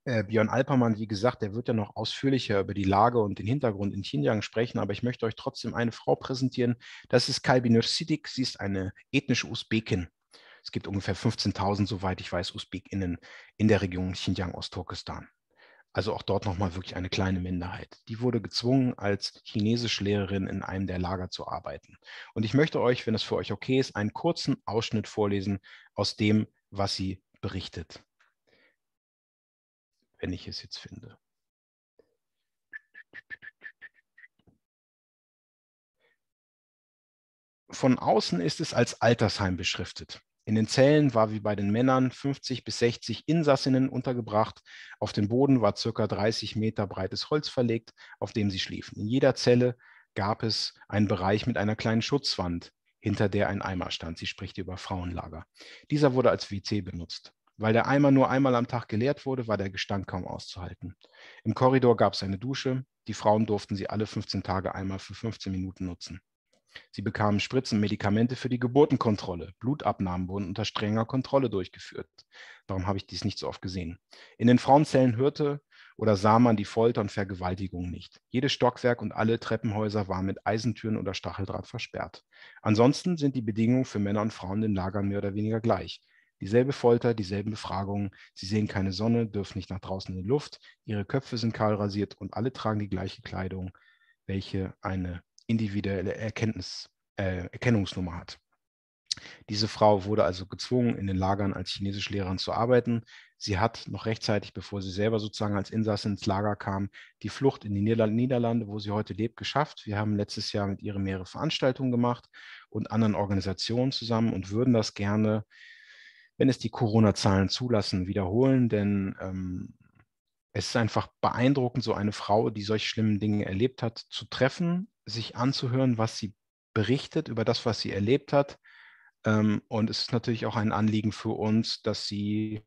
äh, Björn Alpermann, wie gesagt, der wird ja noch ausführlicher über die Lage und den Hintergrund in Xinjiang sprechen, aber ich möchte euch trotzdem eine Frau präsentieren. Das ist Kalbinur Siddiq. Sie ist eine ethnische Usbekin. Es gibt ungefähr 15.000, soweit ich weiß, UsbekInnen in der Region Xinjiang, Ostturkestan. Also auch dort nochmal wirklich eine kleine Minderheit. Die wurde gezwungen, als chinesische Lehrerin in einem der Lager zu arbeiten. Und ich möchte euch, wenn es für euch okay ist, einen kurzen Ausschnitt vorlesen aus dem, was sie berichtet. Wenn ich es jetzt finde. Von außen ist es als Altersheim beschriftet. In den Zellen war wie bei den Männern 50 bis 60 Insassinnen untergebracht. Auf dem Boden war circa 30 Meter breites Holz verlegt, auf dem sie schliefen. In jeder Zelle gab es einen Bereich mit einer kleinen Schutzwand, hinter der ein Eimer stand. Sie spricht über Frauenlager. Dieser wurde als WC benutzt. Weil der Eimer nur einmal am Tag geleert wurde, war der Gestank kaum auszuhalten. Im Korridor gab es eine Dusche. Die Frauen durften sie alle 15 Tage einmal für 15 Minuten nutzen. Sie bekamen Spritzen, Medikamente für die Geburtenkontrolle. Blutabnahmen wurden unter strenger Kontrolle durchgeführt. Darum habe ich dies nicht so oft gesehen. In den Frauenzellen hörte oder sah man die Folter und Vergewaltigung nicht. Jedes Stockwerk und alle Treppenhäuser waren mit Eisentüren oder Stacheldraht versperrt. Ansonsten sind die Bedingungen für Männer und Frauen in Lagern mehr oder weniger gleich. Dieselbe Folter, dieselben Befragungen. Sie sehen keine Sonne, dürfen nicht nach draußen in die Luft. Ihre Köpfe sind kahl rasiert und alle tragen die gleiche Kleidung, welche eine individuelle Erkenntnis, äh, Erkennungsnummer hat. Diese Frau wurde also gezwungen, in den Lagern als Chinesischlehrerin zu arbeiten. Sie hat noch rechtzeitig, bevor sie selber sozusagen als Insasse ins Lager kam, die Flucht in die Niederlande, wo sie heute lebt, geschafft. Wir haben letztes Jahr mit ihr mehrere Veranstaltungen gemacht und anderen Organisationen zusammen und würden das gerne, wenn es die Corona-Zahlen zulassen, wiederholen, denn ähm, es ist einfach beeindruckend, so eine Frau, die solche schlimmen Dinge erlebt hat, zu treffen, sich anzuhören, was sie berichtet über das, was sie erlebt hat ähm, und es ist natürlich auch ein Anliegen für uns, dass sie,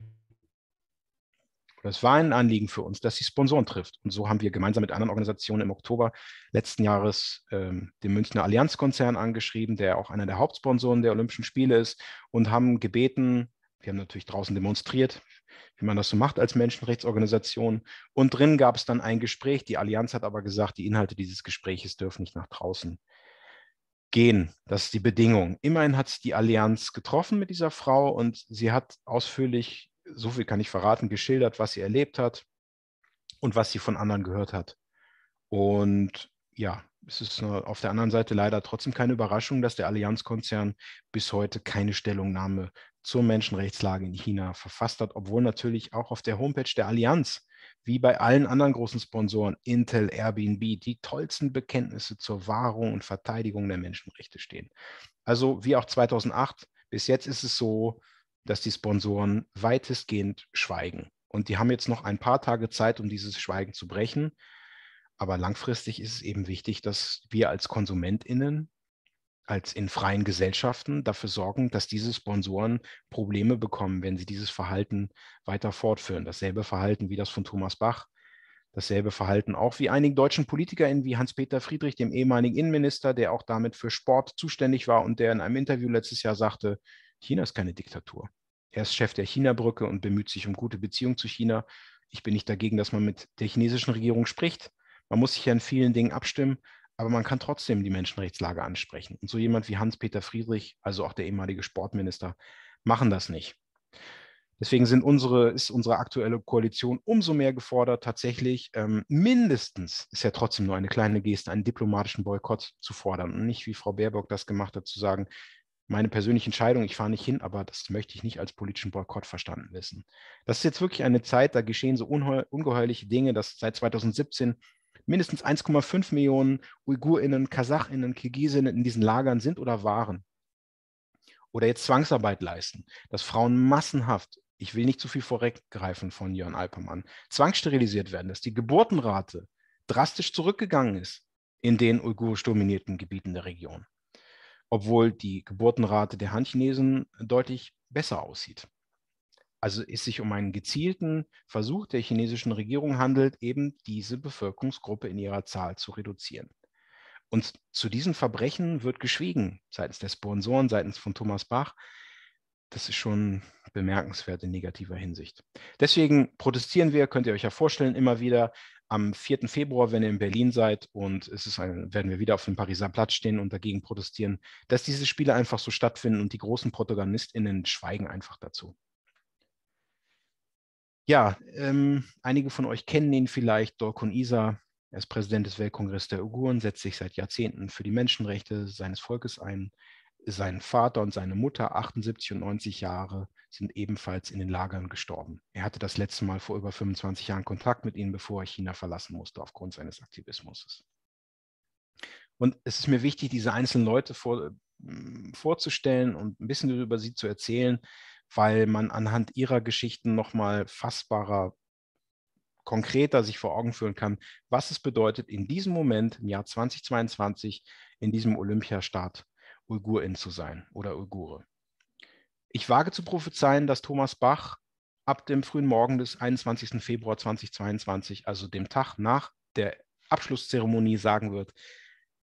es war ein Anliegen für uns, dass sie Sponsoren trifft. Und so haben wir gemeinsam mit anderen Organisationen im Oktober letzten Jahres ähm, den Münchner Allianzkonzern angeschrieben, der auch einer der Hauptsponsoren der Olympischen Spiele ist, und haben gebeten, wir haben natürlich draußen demonstriert, wie man das so macht als Menschenrechtsorganisation. Und drin gab es dann ein Gespräch. Die Allianz hat aber gesagt, die Inhalte dieses Gespräches dürfen nicht nach draußen gehen. Das ist die Bedingung. Immerhin hat sich die Allianz getroffen mit dieser Frau und sie hat ausführlich, so viel kann ich verraten, geschildert, was sie erlebt hat und was sie von anderen gehört hat. Und ja, es ist auf der anderen Seite leider trotzdem keine Überraschung, dass der Allianzkonzern bis heute keine Stellungnahme zur Menschenrechtslage in China verfasst hat, obwohl natürlich auch auf der Homepage der Allianz wie bei allen anderen großen Sponsoren, Intel, Airbnb, die tollsten Bekenntnisse zur Wahrung und Verteidigung der Menschenrechte stehen. Also wie auch 2008, bis jetzt ist es so, dass die Sponsoren weitestgehend schweigen. Und die haben jetzt noch ein paar Tage Zeit, um dieses Schweigen zu brechen. Aber langfristig ist es eben wichtig, dass wir als KonsumentInnen als in freien Gesellschaften dafür sorgen, dass diese Sponsoren Probleme bekommen, wenn sie dieses Verhalten weiter fortführen. Dasselbe Verhalten wie das von Thomas Bach, dasselbe Verhalten auch wie einigen deutschen PolitikerInnen wie Hans-Peter Friedrich, dem ehemaligen Innenminister, der auch damit für Sport zuständig war und der in einem Interview letztes Jahr sagte, China ist keine Diktatur. Er ist Chef der China-Brücke und bemüht sich um gute Beziehungen zu China. Ich bin nicht dagegen, dass man mit der chinesischen Regierung spricht. Man muss sich ja in vielen Dingen abstimmen, aber man kann trotzdem die Menschenrechtslage ansprechen. Und so jemand wie Hans-Peter Friedrich, also auch der ehemalige Sportminister, machen das nicht. Deswegen sind unsere, ist unsere aktuelle Koalition umso mehr gefordert, tatsächlich ähm, mindestens, ist ja trotzdem nur eine kleine Geste, einen diplomatischen Boykott zu fordern und nicht, wie Frau Baerbock das gemacht hat, zu sagen, meine persönliche Entscheidung, ich fahre nicht hin, aber das möchte ich nicht als politischen Boykott verstanden wissen. Das ist jetzt wirklich eine Zeit, da geschehen so ungeheuerliche Dinge, dass seit 2017 mindestens 1,5 Millionen UigurInnen, KasachInnen, Kirgisinnen in diesen Lagern sind oder waren. Oder jetzt Zwangsarbeit leisten, dass Frauen massenhaft, ich will nicht zu viel vorweggreifen von Jörn Alpermann, zwangssterilisiert werden, dass die Geburtenrate drastisch zurückgegangen ist in den uigurisch dominierten Gebieten der Region. Obwohl die Geburtenrate der Han-Chinesen deutlich besser aussieht. Also es sich um einen gezielten Versuch der chinesischen Regierung handelt, eben diese Bevölkerungsgruppe in ihrer Zahl zu reduzieren. Und zu diesen Verbrechen wird geschwiegen seitens der Sponsoren, seitens von Thomas Bach. Das ist schon bemerkenswert in negativer Hinsicht. Deswegen protestieren wir, könnt ihr euch ja vorstellen, immer wieder am 4. Februar, wenn ihr in Berlin seid und es ist ein, werden wir wieder auf dem Pariser Platz stehen und dagegen protestieren, dass diese Spiele einfach so stattfinden und die großen ProtagonistInnen schweigen einfach dazu. Ja, ähm, einige von euch kennen ihn vielleicht, Dorkun Isa. Er ist Präsident des Weltkongresses der Uiguren, setzt sich seit Jahrzehnten für die Menschenrechte seines Volkes ein. Sein Vater und seine Mutter, 78 und 90 Jahre, sind ebenfalls in den Lagern gestorben. Er hatte das letzte Mal vor über 25 Jahren Kontakt mit ihnen, bevor er China verlassen musste aufgrund seines Aktivismus. Und es ist mir wichtig, diese einzelnen Leute vor, hm, vorzustellen und ein bisschen über sie zu erzählen, weil man anhand ihrer Geschichten nochmal fassbarer, konkreter sich vor Augen führen kann, was es bedeutet, in diesem Moment, im Jahr 2022, in diesem Olympiastaat Uigurin zu sein oder Uigure. Ich wage zu prophezeien, dass Thomas Bach ab dem frühen Morgen des 21. Februar 2022, also dem Tag nach der Abschlusszeremonie, sagen wird,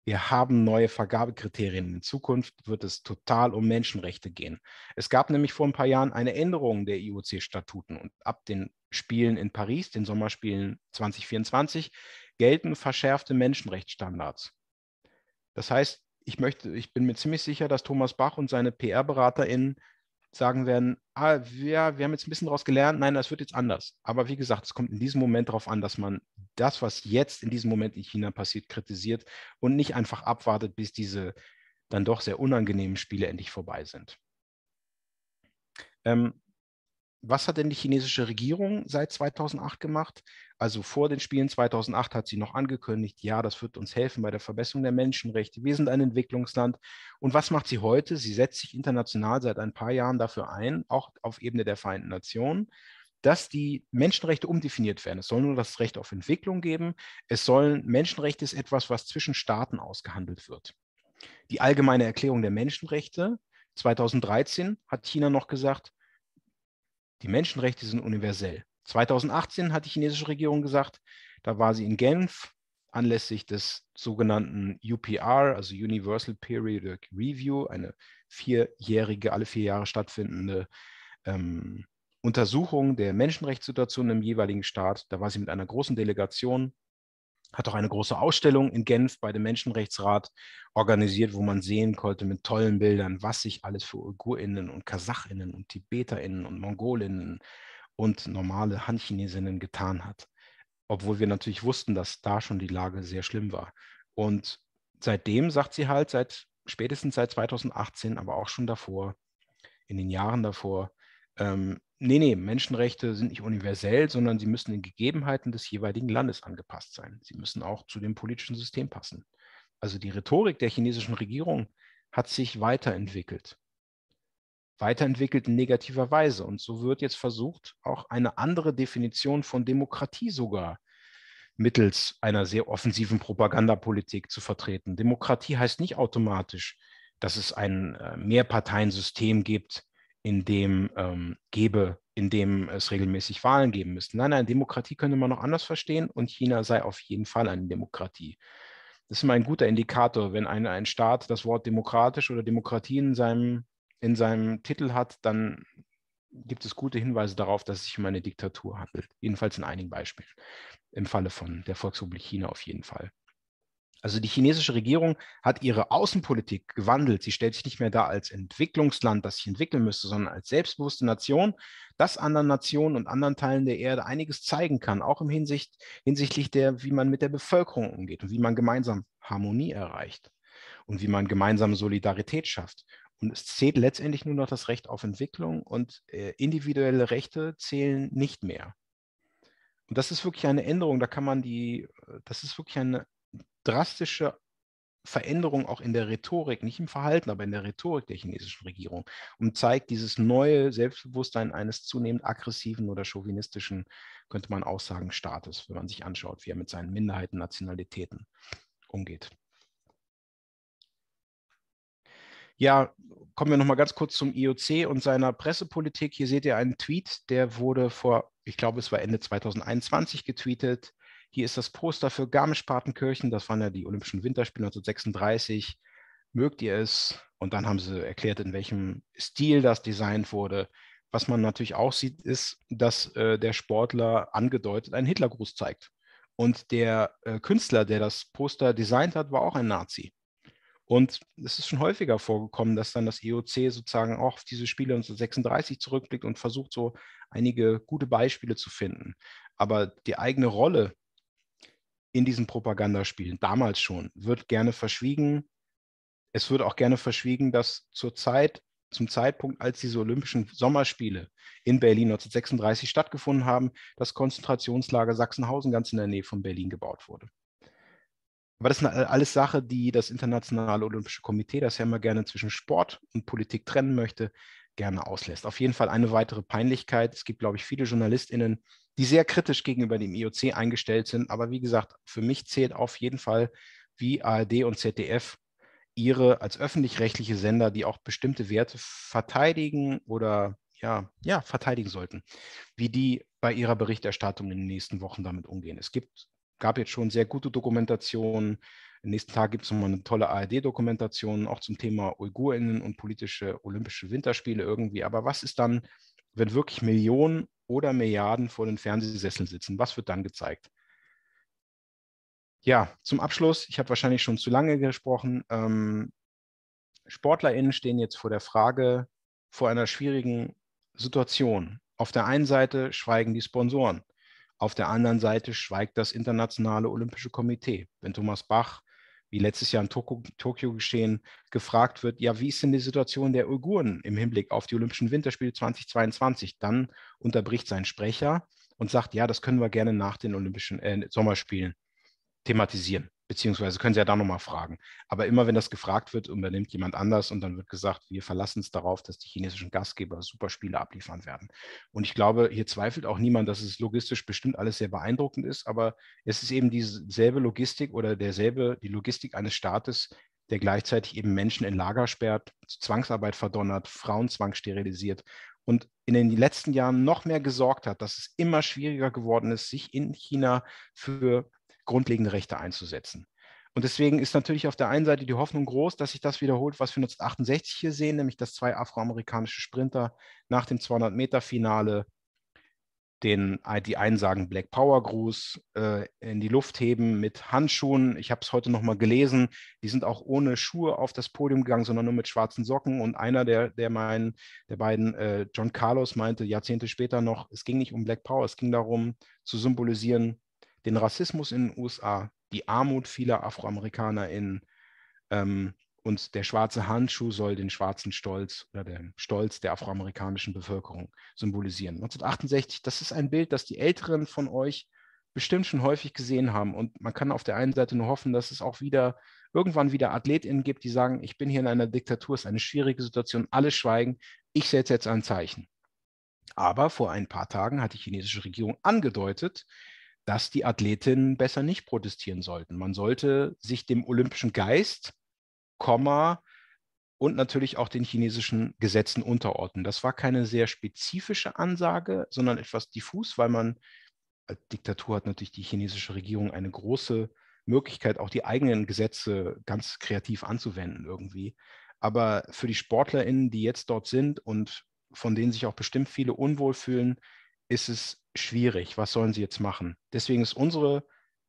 wir haben neue Vergabekriterien. In Zukunft wird es total um Menschenrechte gehen. Es gab nämlich vor ein paar Jahren eine Änderung der IOC-Statuten und ab den Spielen in Paris, den Sommerspielen 2024, gelten verschärfte Menschenrechtsstandards. Das heißt, ich möchte, ich bin mir ziemlich sicher, dass Thomas Bach und seine PR-BeraterInnen sagen werden, ah, wir, wir haben jetzt ein bisschen daraus gelernt, nein, das wird jetzt anders. Aber wie gesagt, es kommt in diesem Moment darauf an, dass man das, was jetzt in diesem Moment in China passiert, kritisiert und nicht einfach abwartet, bis diese dann doch sehr unangenehmen Spiele endlich vorbei sind. Ähm, was hat denn die chinesische Regierung seit 2008 gemacht? Also vor den Spielen 2008 hat sie noch angekündigt, ja, das wird uns helfen bei der Verbesserung der Menschenrechte. Wir sind ein Entwicklungsland. Und was macht sie heute? Sie setzt sich international seit ein paar Jahren dafür ein, auch auf Ebene der Vereinten Nationen, dass die Menschenrechte umdefiniert werden. Es soll nur das Recht auf Entwicklung geben. Es sollen Menschenrechte ist etwas, was zwischen Staaten ausgehandelt wird. Die allgemeine Erklärung der Menschenrechte 2013 hat China noch gesagt, die Menschenrechte sind universell. 2018 hat die chinesische Regierung gesagt, da war sie in Genf anlässlich des sogenannten UPR, also Universal Periodic Review, eine vierjährige, alle vier Jahre stattfindende ähm, Untersuchung der Menschenrechtssituation im jeweiligen Staat. Da war sie mit einer großen Delegation hat auch eine große Ausstellung in Genf bei dem Menschenrechtsrat organisiert, wo man sehen konnte mit tollen Bildern, was sich alles für UigurInnen und KasachInnen und TibeterInnen und MongolInnen und normale Han-Chinesinnen getan hat. Obwohl wir natürlich wussten, dass da schon die Lage sehr schlimm war. Und seitdem sagt sie halt, seit spätestens seit 2018, aber auch schon davor, in den Jahren davor, ähm, Nee, nee, Menschenrechte sind nicht universell, sondern sie müssen den Gegebenheiten des jeweiligen Landes angepasst sein. Sie müssen auch zu dem politischen System passen. Also die Rhetorik der chinesischen Regierung hat sich weiterentwickelt. Weiterentwickelt in negativer Weise. Und so wird jetzt versucht, auch eine andere Definition von Demokratie sogar mittels einer sehr offensiven Propagandapolitik zu vertreten. Demokratie heißt nicht automatisch, dass es ein äh, Mehrparteiensystem gibt, in dem ähm, gebe, in dem es regelmäßig Wahlen geben müsste. Nein, nein, Demokratie könnte man noch anders verstehen und China sei auf jeden Fall eine Demokratie. Das ist immer ein guter Indikator. Wenn ein, ein Staat das Wort demokratisch oder Demokratie in seinem, in seinem Titel hat, dann gibt es gute Hinweise darauf, dass es sich um eine Diktatur handelt. Jedenfalls in einigen Beispielen. Im Falle von der Volksrepublik China auf jeden Fall. Also die chinesische Regierung hat ihre Außenpolitik gewandelt. Sie stellt sich nicht mehr da als Entwicklungsland, das sich entwickeln müsste, sondern als selbstbewusste Nation, das anderen Nationen und anderen Teilen der Erde einiges zeigen kann, auch im Hinsicht, hinsichtlich der, wie man mit der Bevölkerung umgeht und wie man gemeinsam Harmonie erreicht und wie man gemeinsam Solidarität schafft. Und es zählt letztendlich nur noch das Recht auf Entwicklung und äh, individuelle Rechte zählen nicht mehr. Und das ist wirklich eine Änderung, da kann man die, das ist wirklich eine drastische Veränderung auch in der Rhetorik, nicht im Verhalten, aber in der Rhetorik der chinesischen Regierung und zeigt dieses neue Selbstbewusstsein eines zunehmend aggressiven oder chauvinistischen, könnte man auch sagen, Staates, wenn man sich anschaut, wie er mit seinen Minderheiten, Nationalitäten umgeht. Ja, kommen wir noch mal ganz kurz zum IOC und seiner Pressepolitik. Hier seht ihr einen Tweet, der wurde vor, ich glaube, es war Ende 2021 getweetet. Hier ist das Poster für Garmisch-Partenkirchen. Das waren ja die Olympischen Winterspiele 1936. Mögt ihr es? Und dann haben sie erklärt, in welchem Stil das designt wurde. Was man natürlich auch sieht, ist, dass äh, der Sportler angedeutet einen Hitlergruß zeigt. Und der äh, Künstler, der das Poster designt hat, war auch ein Nazi. Und es ist schon häufiger vorgekommen, dass dann das IOC sozusagen auch auf diese Spiele 1936 zurückblickt und versucht, so einige gute Beispiele zu finden. Aber die eigene Rolle in diesen Propagandaspielen, damals schon, wird gerne verschwiegen. Es wird auch gerne verschwiegen, dass zur Zeit, zum Zeitpunkt, als diese Olympischen Sommerspiele in Berlin 1936 stattgefunden haben, das Konzentrationslager Sachsenhausen ganz in der Nähe von Berlin gebaut wurde. Aber das ist alles Sache, die das Internationale Olympische Komitee, das ja immer gerne zwischen Sport und Politik trennen möchte, gerne auslässt. Auf jeden Fall eine weitere Peinlichkeit. Es gibt, glaube ich, viele JournalistInnen, die sehr kritisch gegenüber dem IOC eingestellt sind. Aber wie gesagt, für mich zählt auf jeden Fall, wie ARD und ZDF ihre als öffentlich-rechtliche Sender, die auch bestimmte Werte verteidigen oder ja, ja, verteidigen sollten, wie die bei ihrer Berichterstattung in den nächsten Wochen damit umgehen. Es gibt, gab jetzt schon sehr gute Dokumentationen. Am nächsten Tag gibt es nochmal eine tolle ARD-Dokumentation, auch zum Thema UigurInnen und politische Olympische Winterspiele irgendwie. Aber was ist dann, wenn wirklich Millionen oder Milliarden vor den Fernsehsesseln sitzen. Was wird dann gezeigt? Ja, zum Abschluss, ich habe wahrscheinlich schon zu lange gesprochen. Ähm, SportlerInnen stehen jetzt vor der Frage, vor einer schwierigen Situation. Auf der einen Seite schweigen die Sponsoren, auf der anderen Seite schweigt das Internationale Olympische Komitee. Wenn Thomas Bach, wie letztes Jahr in Tokio geschehen, gefragt wird, ja, wie ist denn die Situation der Uiguren im Hinblick auf die Olympischen Winterspiele 2022, dann unterbricht sein Sprecher und sagt, ja, das können wir gerne nach den Olympischen äh, Sommerspielen thematisieren beziehungsweise können Sie ja da nochmal fragen. Aber immer wenn das gefragt wird, übernimmt jemand anders und dann wird gesagt, wir verlassen es darauf, dass die chinesischen Gastgeber super Spiele abliefern werden. Und ich glaube, hier zweifelt auch niemand, dass es logistisch bestimmt alles sehr beeindruckend ist, aber es ist eben dieselbe Logistik oder derselbe, die Logistik eines Staates, der gleichzeitig eben Menschen in Lager sperrt, Zwangsarbeit verdonnert, Frauen zwangssterilisiert und in den letzten Jahren noch mehr gesorgt hat, dass es immer schwieriger geworden ist, sich in China für grundlegende Rechte einzusetzen. Und deswegen ist natürlich auf der einen Seite die Hoffnung groß, dass sich das wiederholt, was wir 1968 hier sehen, nämlich dass zwei afroamerikanische Sprinter nach dem 200-Meter-Finale den, die einen sagen Black Power Gruß äh, in die Luft heben mit Handschuhen. Ich habe es heute nochmal gelesen. Die sind auch ohne Schuhe auf das Podium gegangen, sondern nur mit schwarzen Socken. Und einer der, der, mein, der beiden, äh, John Carlos, meinte Jahrzehnte später noch, es ging nicht um Black Power, es ging darum zu symbolisieren, den Rassismus in den USA, die Armut vieler AfroamerikanerInnen ähm, und der schwarze Handschuh soll den schwarzen Stolz oder den Stolz der afroamerikanischen Bevölkerung symbolisieren. 1968, das ist ein Bild, das die Älteren von euch bestimmt schon häufig gesehen haben. Und man kann auf der einen Seite nur hoffen, dass es auch wieder irgendwann wieder AthletInnen gibt, die sagen, ich bin hier in einer Diktatur, es ist eine schwierige Situation, alle schweigen, ich setze jetzt ein Zeichen. Aber vor ein paar Tagen hat die chinesische Regierung angedeutet, dass die Athletinnen besser nicht protestieren sollten. Man sollte sich dem olympischen Geist, Komma, und natürlich auch den chinesischen Gesetzen unterordnen. Das war keine sehr spezifische Ansage, sondern etwas diffus, weil man als Diktatur hat natürlich die chinesische Regierung eine große Möglichkeit, auch die eigenen Gesetze ganz kreativ anzuwenden irgendwie. Aber für die SportlerInnen, die jetzt dort sind und von denen sich auch bestimmt viele unwohl fühlen, ist es schwierig. Was sollen sie jetzt machen? Deswegen ist unsere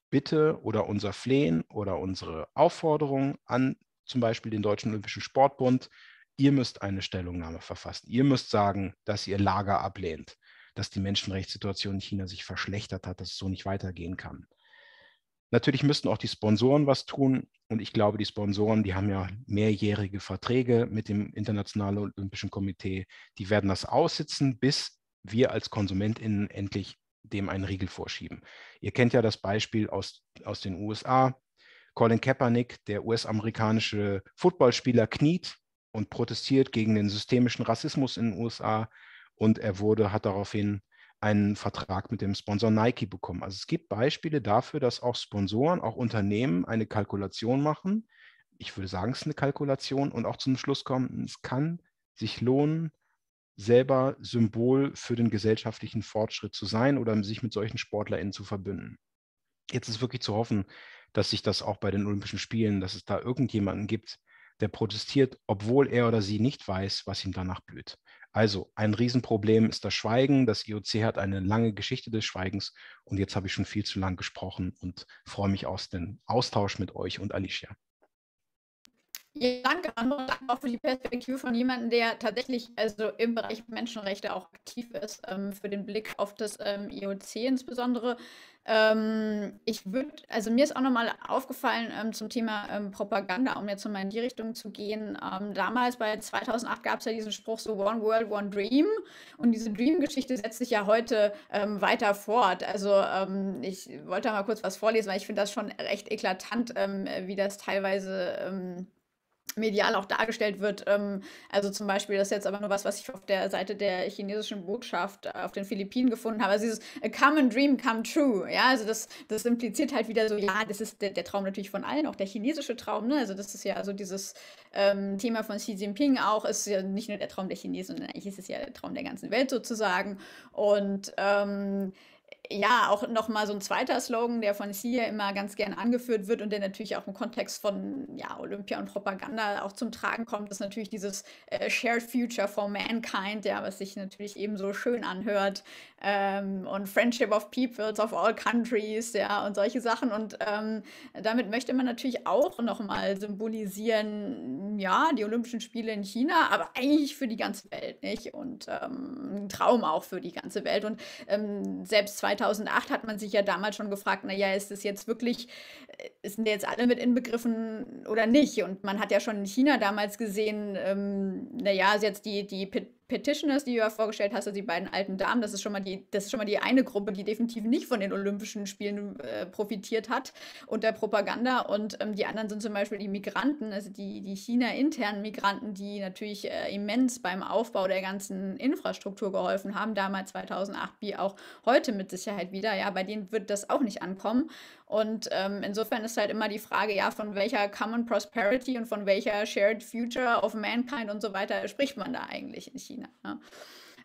Bitte oder unser Flehen oder unsere Aufforderung an zum Beispiel den Deutschen Olympischen Sportbund, ihr müsst eine Stellungnahme verfassen. Ihr müsst sagen, dass ihr Lager ablehnt, dass die Menschenrechtssituation in China sich verschlechtert hat, dass es so nicht weitergehen kann. Natürlich müssten auch die Sponsoren was tun. Und ich glaube, die Sponsoren, die haben ja mehrjährige Verträge mit dem Internationalen Olympischen Komitee. Die werden das aussitzen, bis wir als KonsumentInnen endlich dem einen Riegel vorschieben. Ihr kennt ja das Beispiel aus, aus den USA. Colin Kaepernick, der US-amerikanische Footballspieler, kniet und protestiert gegen den systemischen Rassismus in den USA und er wurde, hat daraufhin einen Vertrag mit dem Sponsor Nike bekommen. Also es gibt Beispiele dafür, dass auch Sponsoren, auch Unternehmen eine Kalkulation machen. Ich würde sagen, es ist eine Kalkulation und auch zum Schluss kommen, es kann sich lohnen, selber Symbol für den gesellschaftlichen Fortschritt zu sein oder sich mit solchen SportlerInnen zu verbünden. Jetzt ist wirklich zu hoffen, dass sich das auch bei den Olympischen Spielen, dass es da irgendjemanden gibt, der protestiert, obwohl er oder sie nicht weiß, was ihm danach blüht. Also ein Riesenproblem ist das Schweigen. Das IOC hat eine lange Geschichte des Schweigens und jetzt habe ich schon viel zu lang gesprochen und freue mich aus dem Austausch mit euch und Alicia. Ja, danke, auch für die Perspektive von jemandem, der tatsächlich also im Bereich Menschenrechte auch aktiv ist, ähm, für den Blick auf das ähm, IOC insbesondere. Ähm, ich würde, also mir ist auch nochmal aufgefallen ähm, zum Thema ähm, Propaganda, um jetzt nochmal in die Richtung zu gehen. Ähm, damals bei 2008 gab es ja diesen Spruch so One World, One Dream. Und diese Dream-Geschichte setzt sich ja heute weiter fort. Also ich wollte da mal kurz was vorlesen, weil ich finde das schon recht eklatant, wie das teilweise medial auch dargestellt wird. Ähm, also zum Beispiel, das ist jetzt aber nur was, was ich auf der Seite der chinesischen Botschaft äh, auf den Philippinen gefunden habe. Also dieses A Common Dream Come True. Ja, also das, das impliziert halt wieder so, ja, das ist der, der Traum natürlich von allen, auch der chinesische Traum. Ne? Also das ist ja also dieses ähm, Thema von Xi Jinping auch, ist ja nicht nur der Traum der Chinesen, sondern eigentlich ist es ja der Traum der ganzen Welt sozusagen. Und ähm, ja, auch nochmal so ein zweiter Slogan, der von Xi immer ganz gern angeführt wird und der natürlich auch im Kontext von ja, Olympia und Propaganda auch zum Tragen kommt, ist natürlich dieses äh, Shared Future for Mankind, ja, was sich natürlich eben so schön anhört. Ähm, und Friendship of Peoples of all countries, ja, und solche Sachen. Und ähm, damit möchte man natürlich auch nochmal symbolisieren, ja, die Olympischen Spiele in China, aber eigentlich für die ganze Welt, nicht? Und ähm, ein Traum auch für die ganze Welt. Und ähm, selbst 2008 hat man sich ja damals schon gefragt, naja, ist das jetzt wirklich, äh, sind jetzt alle mit inbegriffen oder nicht? Und man hat ja schon in China damals gesehen, ähm, naja, jetzt die, die Petitioners, die du ja vorgestellt hast, also die beiden alten Damen, das ist schon mal die, das ist schon mal die eine Gruppe, die definitiv nicht von den Olympischen Spielen äh, profitiert hat und der Propaganda. Und ähm, die anderen sind zum Beispiel die Migranten, also die, die China-internen Migranten, die natürlich äh, immens beim Aufbau der ganzen Infrastruktur geholfen haben, damals 2008 wie auch heute mit Sicherheit wieder. Ja, bei denen wird das auch nicht ankommen. Und ähm, insofern ist halt immer die Frage, ja, von welcher Common Prosperity und von welcher Shared Future of Mankind und so weiter spricht man da eigentlich in China. Ne?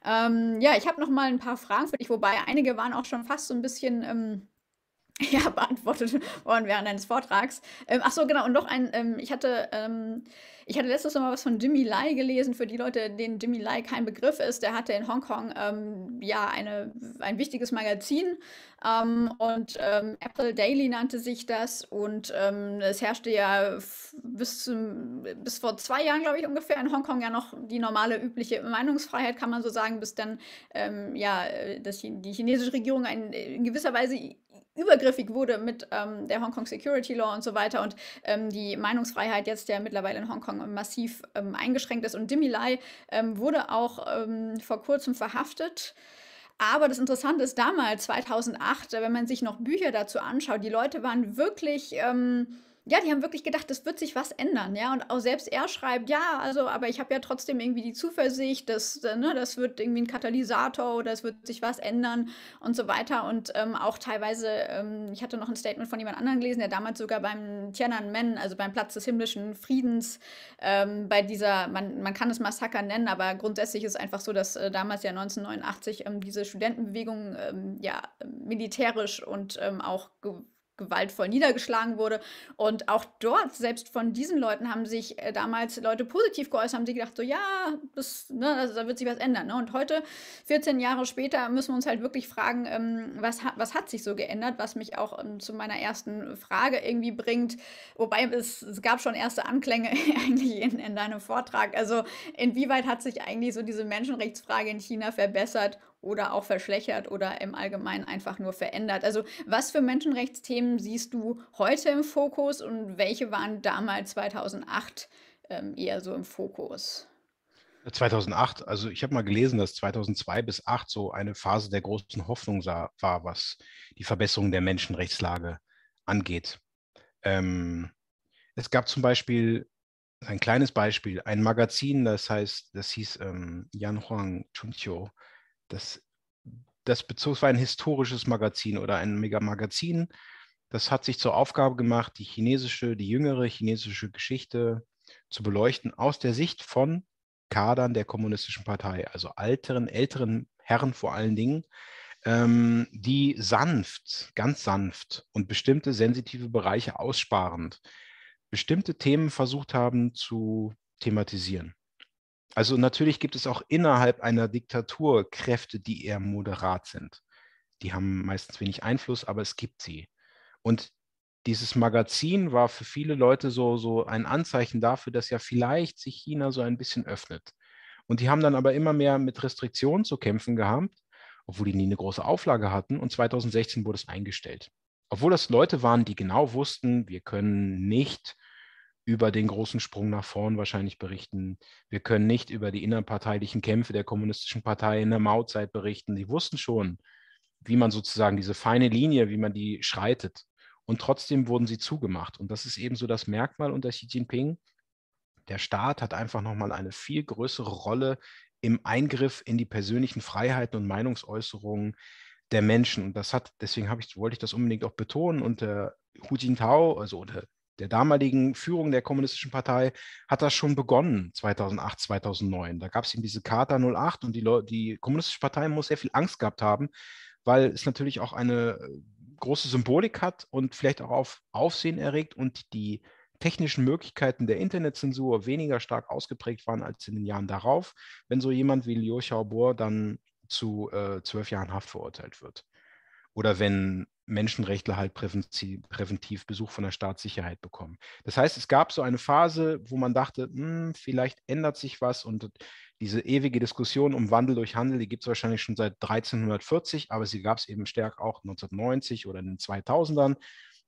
Ähm, ja, ich habe noch mal ein paar Fragen für dich, wobei einige waren auch schon fast so ein bisschen ähm, *laughs* ja, beantwortet worden während eines Vortrags. Ähm, ach so, genau. Und noch ein, ähm, ich hatte, ähm, ich hatte letztes Mal was von Jimmy Lai gelesen. Für die Leute, denen Jimmy Lai kein Begriff ist, der hatte in Hongkong ähm, ja eine, ein wichtiges Magazin ähm, und ähm, Apple Daily nannte sich das und es herrschte ja bis, zum, bis vor zwei Jahren, glaube ich, ungefähr in Hongkong ja noch die normale übliche Meinungsfreiheit, kann man so sagen, bis dann ja das, die chinesische Regierung ein, in gewisser Weise übergriffig wurde mit ähm, der Hongkong Security Law und so weiter und ähm, die Meinungsfreiheit jetzt ja mittlerweile in Hongkong massiv ähm, eingeschränkt ist. Und Dimi Lai ähm, wurde auch ähm, vor kurzem verhaftet. Aber das Interessante ist damals, 2008, wenn man sich noch Bücher dazu anschaut, die Leute waren wirklich ähm, ja, die haben wirklich gedacht, es wird sich was ändern, ja. Und auch selbst er schreibt, ja, also, aber ich habe ja trotzdem irgendwie die Zuversicht, dass, äh, ne, das wird irgendwie ein Katalysator oder es wird sich was ändern und so weiter. Und ähm, auch teilweise, ähm, ich hatte noch ein Statement von jemand anderem gelesen, der damals sogar beim Tiananmen, also beim Platz des himmlischen Friedens, ähm, bei dieser, man, man kann es Massaker nennen, aber grundsätzlich ist einfach so, dass äh, damals ja 1989 ähm, diese Studentenbewegung ähm, ja militärisch und ähm, auch gewaltvoll niedergeschlagen wurde. Und auch dort, selbst von diesen Leuten, haben sich äh, damals Leute positiv geäußert, haben sie gedacht, so ja, das, ne, das, da wird sich was ändern. Ne? Und heute, 14 Jahre später, müssen wir uns halt wirklich fragen, ähm, was, ha was hat sich so geändert, was mich auch ähm, zu meiner ersten Frage irgendwie bringt. Wobei es, es gab schon erste Anklänge *laughs* eigentlich in, in deinem Vortrag. Also inwieweit hat sich eigentlich so diese Menschenrechtsfrage in China verbessert oder auch verschlechtert oder im Allgemeinen einfach nur verändert. Also was für Menschenrechtsthemen siehst du heute im Fokus und welche waren damals 2008 ähm, eher so im Fokus? 2008, also ich habe mal gelesen, dass 2002 bis 2008 so eine Phase der großen Hoffnung sah, war, was die Verbesserung der Menschenrechtslage angeht. Ähm, es gab zum Beispiel ein kleines Beispiel, ein Magazin, das heißt, das hieß ähm, Yan Huang Chunqiu, das, das bezog, war ein historisches Magazin oder ein Megamagazin. Das hat sich zur Aufgabe gemacht, die chinesische, die jüngere chinesische Geschichte zu beleuchten aus der Sicht von Kadern der Kommunistischen Partei, also alteren, älteren Herren vor allen Dingen, ähm, die sanft, ganz sanft und bestimmte sensitive Bereiche aussparend bestimmte Themen versucht haben zu thematisieren. Also natürlich gibt es auch innerhalb einer Diktatur Kräfte, die eher moderat sind. Die haben meistens wenig Einfluss, aber es gibt sie. Und dieses Magazin war für viele Leute so, so ein Anzeichen dafür, dass ja vielleicht sich China so ein bisschen öffnet. Und die haben dann aber immer mehr mit Restriktionen zu kämpfen gehabt, obwohl die nie eine große Auflage hatten. Und 2016 wurde es eingestellt. Obwohl das Leute waren, die genau wussten, wir können nicht über den großen Sprung nach vorn wahrscheinlich berichten. Wir können nicht über die innerparteilichen Kämpfe der kommunistischen Partei in der Mauzeit berichten. Sie wussten schon, wie man sozusagen diese feine Linie, wie man die schreitet. Und trotzdem wurden sie zugemacht. Und das ist eben so das Merkmal unter Xi Jinping. Der Staat hat einfach nochmal eine viel größere Rolle im Eingriff in die persönlichen Freiheiten und Meinungsäußerungen der Menschen. Und das hat, deswegen ich, wollte ich das unbedingt auch betonen, unter Hu Jintao, also unter der damaligen Führung der Kommunistischen Partei hat das schon begonnen, 2008, 2009. Da gab es eben diese Charta 08 und die, die Kommunistische Partei muss sehr viel Angst gehabt haben, weil es natürlich auch eine äh, große Symbolik hat und vielleicht auch auf Aufsehen erregt und die technischen Möglichkeiten der Internetzensur weniger stark ausgeprägt waren als in den Jahren darauf, wenn so jemand wie Liu Xiaobo dann zu äh, zwölf Jahren Haft verurteilt wird. Oder wenn Menschenrechtler halt präventiv, präventiv, Besuch von der Staatssicherheit bekommen. Das heißt, es gab so eine Phase, wo man dachte, hm, vielleicht ändert sich was und diese ewige Diskussion um Wandel durch Handel, die gibt es wahrscheinlich schon seit 1340, aber sie gab es eben stärker auch 1990 oder in den 2000ern.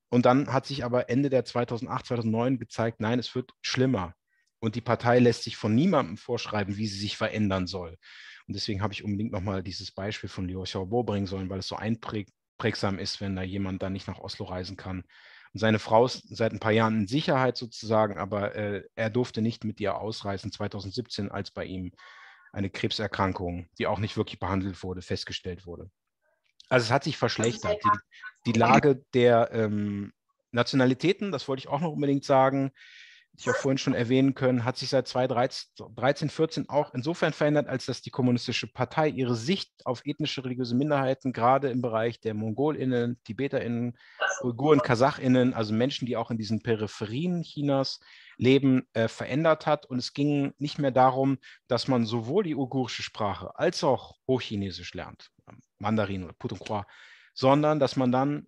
Und dann hat sich aber Ende der 2008, 2009 gezeigt, nein, es wird schlimmer. Und die Partei lässt sich von niemandem vorschreiben, wie sie sich verändern soll. Und deswegen habe ich unbedingt nochmal dieses Beispiel von Liu Xiaobo bringen sollen, weil es so einprägsam ist, wenn da jemand dann nicht nach Oslo reisen kann. Und seine Frau ist seit ein paar Jahren in Sicherheit sozusagen, aber äh, er durfte nicht mit ihr ausreisen 2017, als bei ihm eine Krebserkrankung, die auch nicht wirklich behandelt wurde, festgestellt wurde. Also es hat sich verschlechtert. Die, die Lage der ähm, Nationalitäten, das wollte ich auch noch unbedingt sagen, ich auch vorhin schon erwähnen können, hat sich seit 2013, 14 auch insofern verändert, als dass die Kommunistische Partei ihre Sicht auf ethnische religiöse Minderheiten, gerade im Bereich der MongolInnen, TibeterInnen, Uiguren, KasachInnen, also Menschen, die auch in diesen Peripherien Chinas leben, äh, verändert hat. Und es ging nicht mehr darum, dass man sowohl die uigurische Sprache als auch Hochchinesisch lernt, Mandarin oder Putonghua, sondern dass man dann,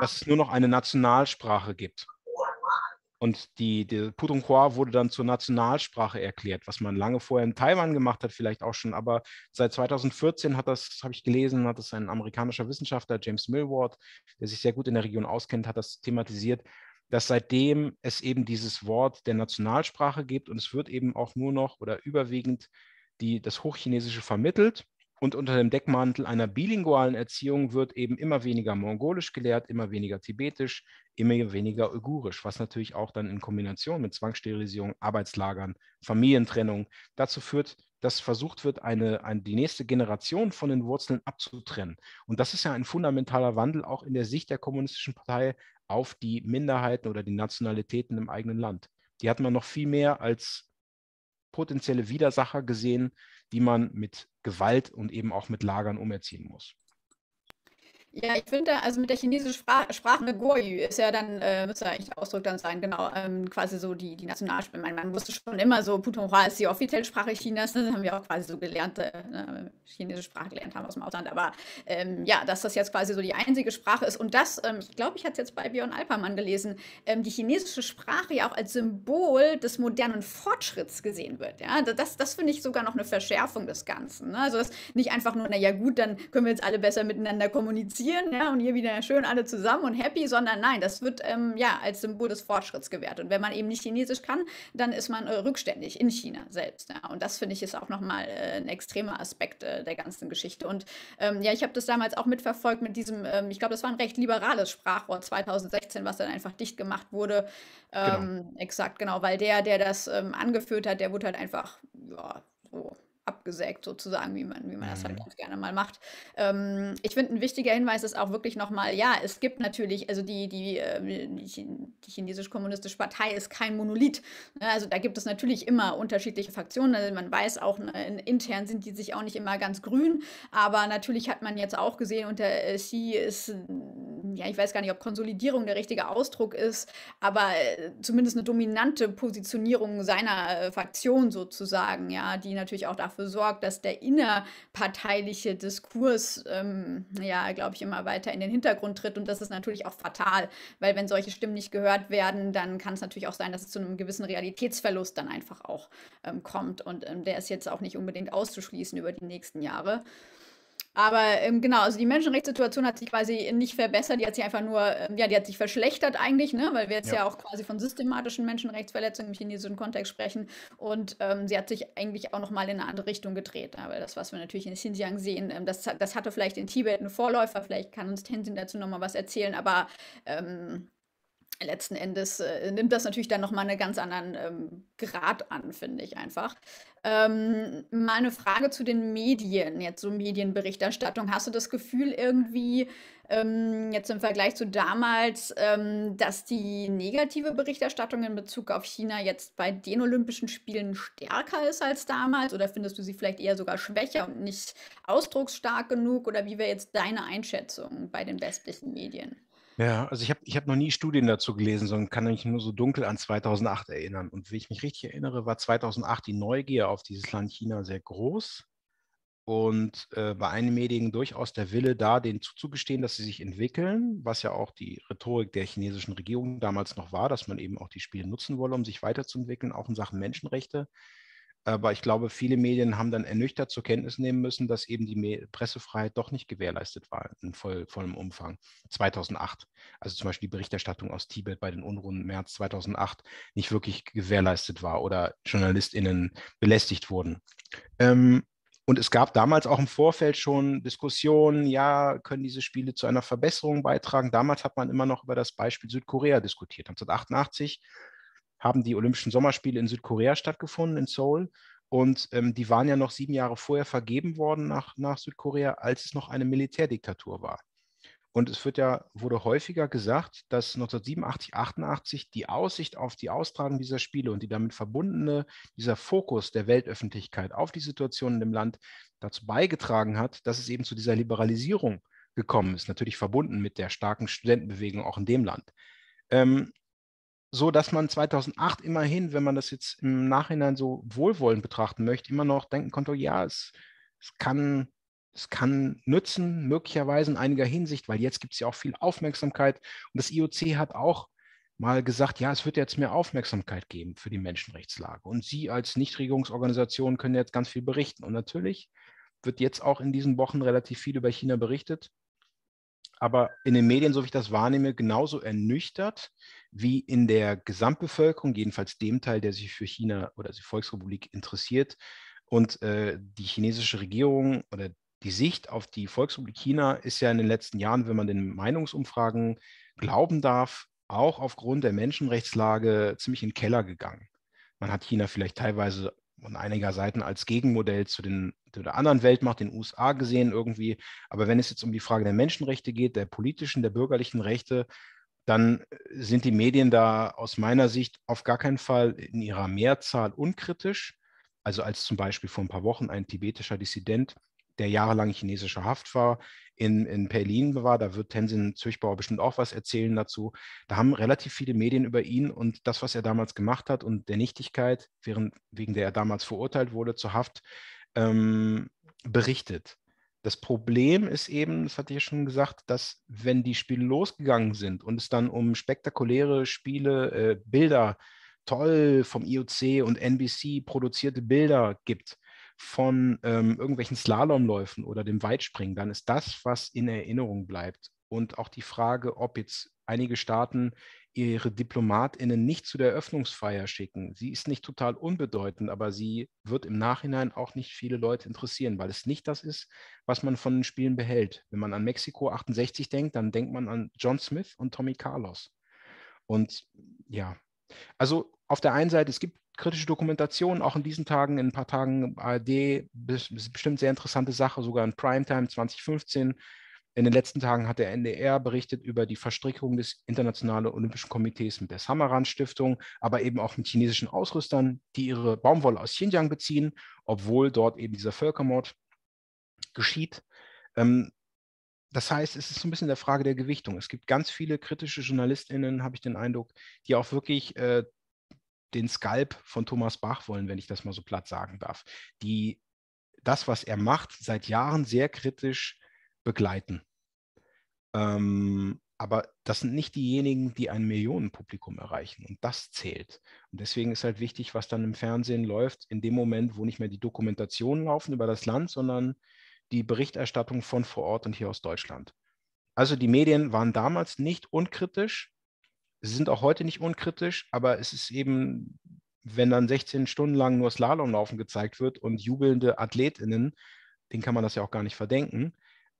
dass es nur noch eine Nationalsprache gibt. Und die, die Putonghua wurde dann zur Nationalsprache erklärt, was man lange vorher in Taiwan gemacht hat, vielleicht auch schon. Aber seit 2014 hat das, habe ich gelesen, hat das ein amerikanischer Wissenschaftler, James Millward, der sich sehr gut in der Region auskennt, hat das thematisiert, dass seitdem es eben dieses Wort der Nationalsprache gibt und es wird eben auch nur noch oder überwiegend die, das Hochchinesische vermittelt. Und unter dem Deckmantel einer bilingualen Erziehung wird eben immer weniger Mongolisch gelehrt, immer weniger Tibetisch, immer weniger Uigurisch, was natürlich auch dann in Kombination mit Zwangssterilisierung, Arbeitslagern, Familientrennung dazu führt, dass versucht wird, eine, eine, die nächste Generation von den Wurzeln abzutrennen. Und das ist ja ein fundamentaler Wandel auch in der Sicht der Kommunistischen Partei auf die Minderheiten oder die Nationalitäten im eigenen Land. Die hat man noch viel mehr als potenzielle Widersacher gesehen, die man mit Gewalt und eben auch mit Lagern umerziehen muss. Ja, ich finde, also mit der chinesischen Sprache, Sprache Goyu ist ja dann, äh, müsste eigentlich der Ausdruck dann sein, genau, ähm, quasi so die, die Nationalsprache. Man, man wusste schon immer so, Putonghua ist die offizielle Sprache Chinas, ne? das haben wir auch quasi so gelernt, äh, ne, chinesische Sprache gelernt haben aus dem Ausland. Aber ähm, ja, dass das jetzt quasi so die einzige Sprache ist und das, ähm, ich glaube, ich hatte es jetzt bei Björn Alpermann gelesen, ähm, die chinesische Sprache ja auch als Symbol des modernen Fortschritts gesehen wird. Ja, das, das finde ich sogar noch eine Verschärfung des Ganzen. Ne? Also, das nicht einfach nur, naja, gut, dann können wir jetzt alle besser miteinander kommunizieren spazieren ja, und hier wieder schön alle zusammen und happy, sondern nein, das wird ähm, ja als Symbol des Fortschritts gewährt. Und wenn man eben nicht Chinesisch kann, dann ist man äh, rückständig in China selbst. Ja. Und das finde ich ist auch nochmal äh, ein extremer Aspekt äh, der ganzen Geschichte. Und ähm, ja, ich habe das damals auch mitverfolgt mit diesem, ähm, ich glaube, das war ein recht liberales Sprachrohr 2016, was dann einfach dicht gemacht wurde. Genau. Ähm, exakt, genau, weil der, der das ähm, angeführt hat, der wurde halt einfach, ja, so abgesägt, sozusagen, wie man, wie man das halt mhm. ganz gerne mal macht. Ähm, ich finde, ein wichtiger Hinweis ist auch wirklich nochmal, ja, es gibt natürlich, also die, die, äh, die, chinesisch-kommunistische Partei ist kein Monolith. Ne? Also da gibt es natürlich immer unterschiedliche Fraktionen. Also man weiß auch, ne, intern sind die sich auch nicht immer ganz grün, aber natürlich hat man jetzt auch gesehen, unter äh, Xi ist, ja, ich weiß gar nicht, ob Konsolidierung der richtige Ausdruck ist, aber äh, zumindest eine dominante Positionierung seiner äh, Fraktion sozusagen, ja, die natürlich auch dafür dafür sorgt, dass der innerparteiliche Diskurs, ähm, ja, glaube ich, immer weiter in den Hintergrund tritt. Und das ist natürlich auch fatal, weil wenn solche Stimmen nicht gehört werden, dann kann es natürlich auch sein, dass es zu einem gewissen Realitätsverlust dann einfach auch ähm, kommt. Und ähm, der ist jetzt auch nicht unbedingt auszuschließen über die nächsten Jahre. Aber ähm, genau, also die Menschenrechtssituation hat sich quasi nicht verbessert, die hat sich einfach nur, ähm, ja, die hat sich verschlechtert eigentlich, ne? weil wir jetzt ja. ja auch quasi von systematischen Menschenrechtsverletzungen im chinesischen Kontext sprechen. Und ähm, sie hat sich eigentlich auch nochmal in eine andere Richtung gedreht. Weil das, was wir natürlich in Xinjiang sehen, ähm, das, das hatte vielleicht in Tibet einen Vorläufer, vielleicht kann uns Tenzin dazu nochmal was erzählen, aber ähm, letzten Endes äh, nimmt das natürlich dann nochmal einen ganz anderen ähm, Grad an, finde ich einfach. Ähm, mal eine Frage zu den Medien, jetzt so Medienberichterstattung. Hast du das Gefühl irgendwie, ähm, jetzt im Vergleich zu damals, ähm, dass die negative Berichterstattung in Bezug auf China jetzt bei den Olympischen Spielen stärker ist als damals? Oder findest du sie vielleicht eher sogar schwächer und nicht ausdrucksstark genug? Oder wie wäre jetzt deine Einschätzung bei den westlichen Medien? Ja, also ich habe ich hab noch nie Studien dazu gelesen, sondern kann mich nur so dunkel an 2008 erinnern. Und wie ich mich richtig erinnere, war 2008 die Neugier auf dieses Land China sehr groß. Und äh, bei einigen Medien durchaus der Wille da, denen zuzugestehen, dass sie sich entwickeln, was ja auch die Rhetorik der chinesischen Regierung damals noch war, dass man eben auch die Spiele nutzen wolle, um sich weiterzuentwickeln, auch in Sachen Menschenrechte. Aber ich glaube, viele Medien haben dann ernüchtert zur Kenntnis nehmen müssen, dass eben die Pressefreiheit doch nicht gewährleistet war in voll, vollem Umfang. 2008, also zum Beispiel die Berichterstattung aus Tibet bei den Unruhen im März 2008 nicht wirklich gewährleistet war oder JournalistInnen belästigt wurden. Ähm, und es gab damals auch im Vorfeld schon Diskussionen, ja, können diese Spiele zu einer Verbesserung beitragen? Damals hat man immer noch über das Beispiel Südkorea diskutiert. 1988 haben die Olympischen Sommerspiele in Südkorea stattgefunden, in Seoul. Und ähm, die waren ja noch sieben Jahre vorher vergeben worden nach, nach Südkorea, als es noch eine Militärdiktatur war. Und es wird ja, wurde häufiger gesagt, dass 1987, 88 die Aussicht auf die Austragung dieser Spiele und die damit verbundene, dieser Fokus der Weltöffentlichkeit auf die Situation in dem Land dazu beigetragen hat, dass es eben zu dieser Liberalisierung gekommen ist, natürlich verbunden mit der starken Studentenbewegung auch in dem Land. Ähm, so dass man 2008 immerhin, wenn man das jetzt im Nachhinein so wohlwollend betrachten möchte, immer noch denken konnte, ja, es, es, kann, es kann nützen, möglicherweise in einiger Hinsicht, weil jetzt gibt es ja auch viel Aufmerksamkeit. Und das IOC hat auch mal gesagt, ja, es wird jetzt mehr Aufmerksamkeit geben für die Menschenrechtslage. Und Sie als Nichtregierungsorganisation können jetzt ganz viel berichten. Und natürlich wird jetzt auch in diesen Wochen relativ viel über China berichtet aber in den Medien, so wie ich das wahrnehme, genauso ernüchtert wie in der Gesamtbevölkerung, jedenfalls dem Teil, der sich für China oder die Volksrepublik interessiert. Und äh, die chinesische Regierung oder die Sicht auf die Volksrepublik China ist ja in den letzten Jahren, wenn man den Meinungsumfragen glauben darf, auch aufgrund der Menschenrechtslage ziemlich in den Keller gegangen. Man hat China vielleicht teilweise von einiger Seiten als Gegenmodell zu den zu der anderen Weltmacht, den USA gesehen irgendwie. Aber wenn es jetzt um die Frage der Menschenrechte geht, der politischen, der bürgerlichen Rechte, dann äh, sind die Medien da aus meiner Sicht auf gar keinen Fall in ihrer Mehrzahl unkritisch. Also als zum Beispiel vor ein paar Wochen ein tibetischer Dissident, der jahrelang chinesischer Haft war, in, in Berlin war. Da wird Tenzin Züchbauer bestimmt auch was erzählen dazu. Da haben relativ viele Medien über ihn und das, was er damals gemacht hat und der Nichtigkeit, während, wegen der er damals verurteilt wurde zur Haft, ähm, berichtet. Das Problem ist eben, das hatte ich ja schon gesagt, dass wenn die Spiele losgegangen sind und es dann um spektakuläre Spiele, äh, Bilder, toll vom IOC und NBC produzierte Bilder gibt, von ähm, irgendwelchen Slalomläufen oder dem Weitspringen, dann ist das, was in Erinnerung bleibt. Und auch die Frage, ob jetzt einige Staaten ihre DiplomatInnen nicht zu der Eröffnungsfeier schicken. Sie ist nicht total unbedeutend, aber sie wird im Nachhinein auch nicht viele Leute interessieren, weil es nicht das ist, was man von den Spielen behält. Wenn man an Mexiko 68 denkt, dann denkt man an John Smith und Tommy Carlos. Und ja, also auf der einen Seite, es gibt kritische Dokumentation, auch in diesen Tagen, in ein paar Tagen ARD, bestimmt sehr interessante Sache, sogar in Primetime 2015. In den letzten Tagen hat der NDR berichtet über die Verstrickung des Internationalen Olympischen Komitees mit der Samaran Stiftung, aber eben auch mit chinesischen Ausrüstern, die ihre Baumwolle aus Xinjiang beziehen, obwohl dort eben dieser Völkermord geschieht. Ähm, das heißt, es ist so ein bisschen der Frage der Gewichtung. Es gibt ganz viele kritische JournalistInnen, habe ich den Eindruck, die auch wirklich äh, den Skalp von Thomas Bach wollen, wenn ich das mal so platt sagen darf, die das, was er macht, seit Jahren sehr kritisch begleiten. Ähm, aber das sind nicht diejenigen, die ein Millionenpublikum erreichen. Und das zählt. Und deswegen ist halt wichtig, was dann im Fernsehen läuft, in dem Moment, wo nicht mehr die Dokumentationen laufen über das Land, sondern die Berichterstattung von vor Ort und hier aus Deutschland. Also die Medien waren damals nicht unkritisch, Sie sind auch heute nicht unkritisch, aber es ist eben, wenn dann 16 Stunden lang nur Slalomlaufen gezeigt wird und jubelnde AthletInnen, denen kann man das ja auch gar nicht verdenken,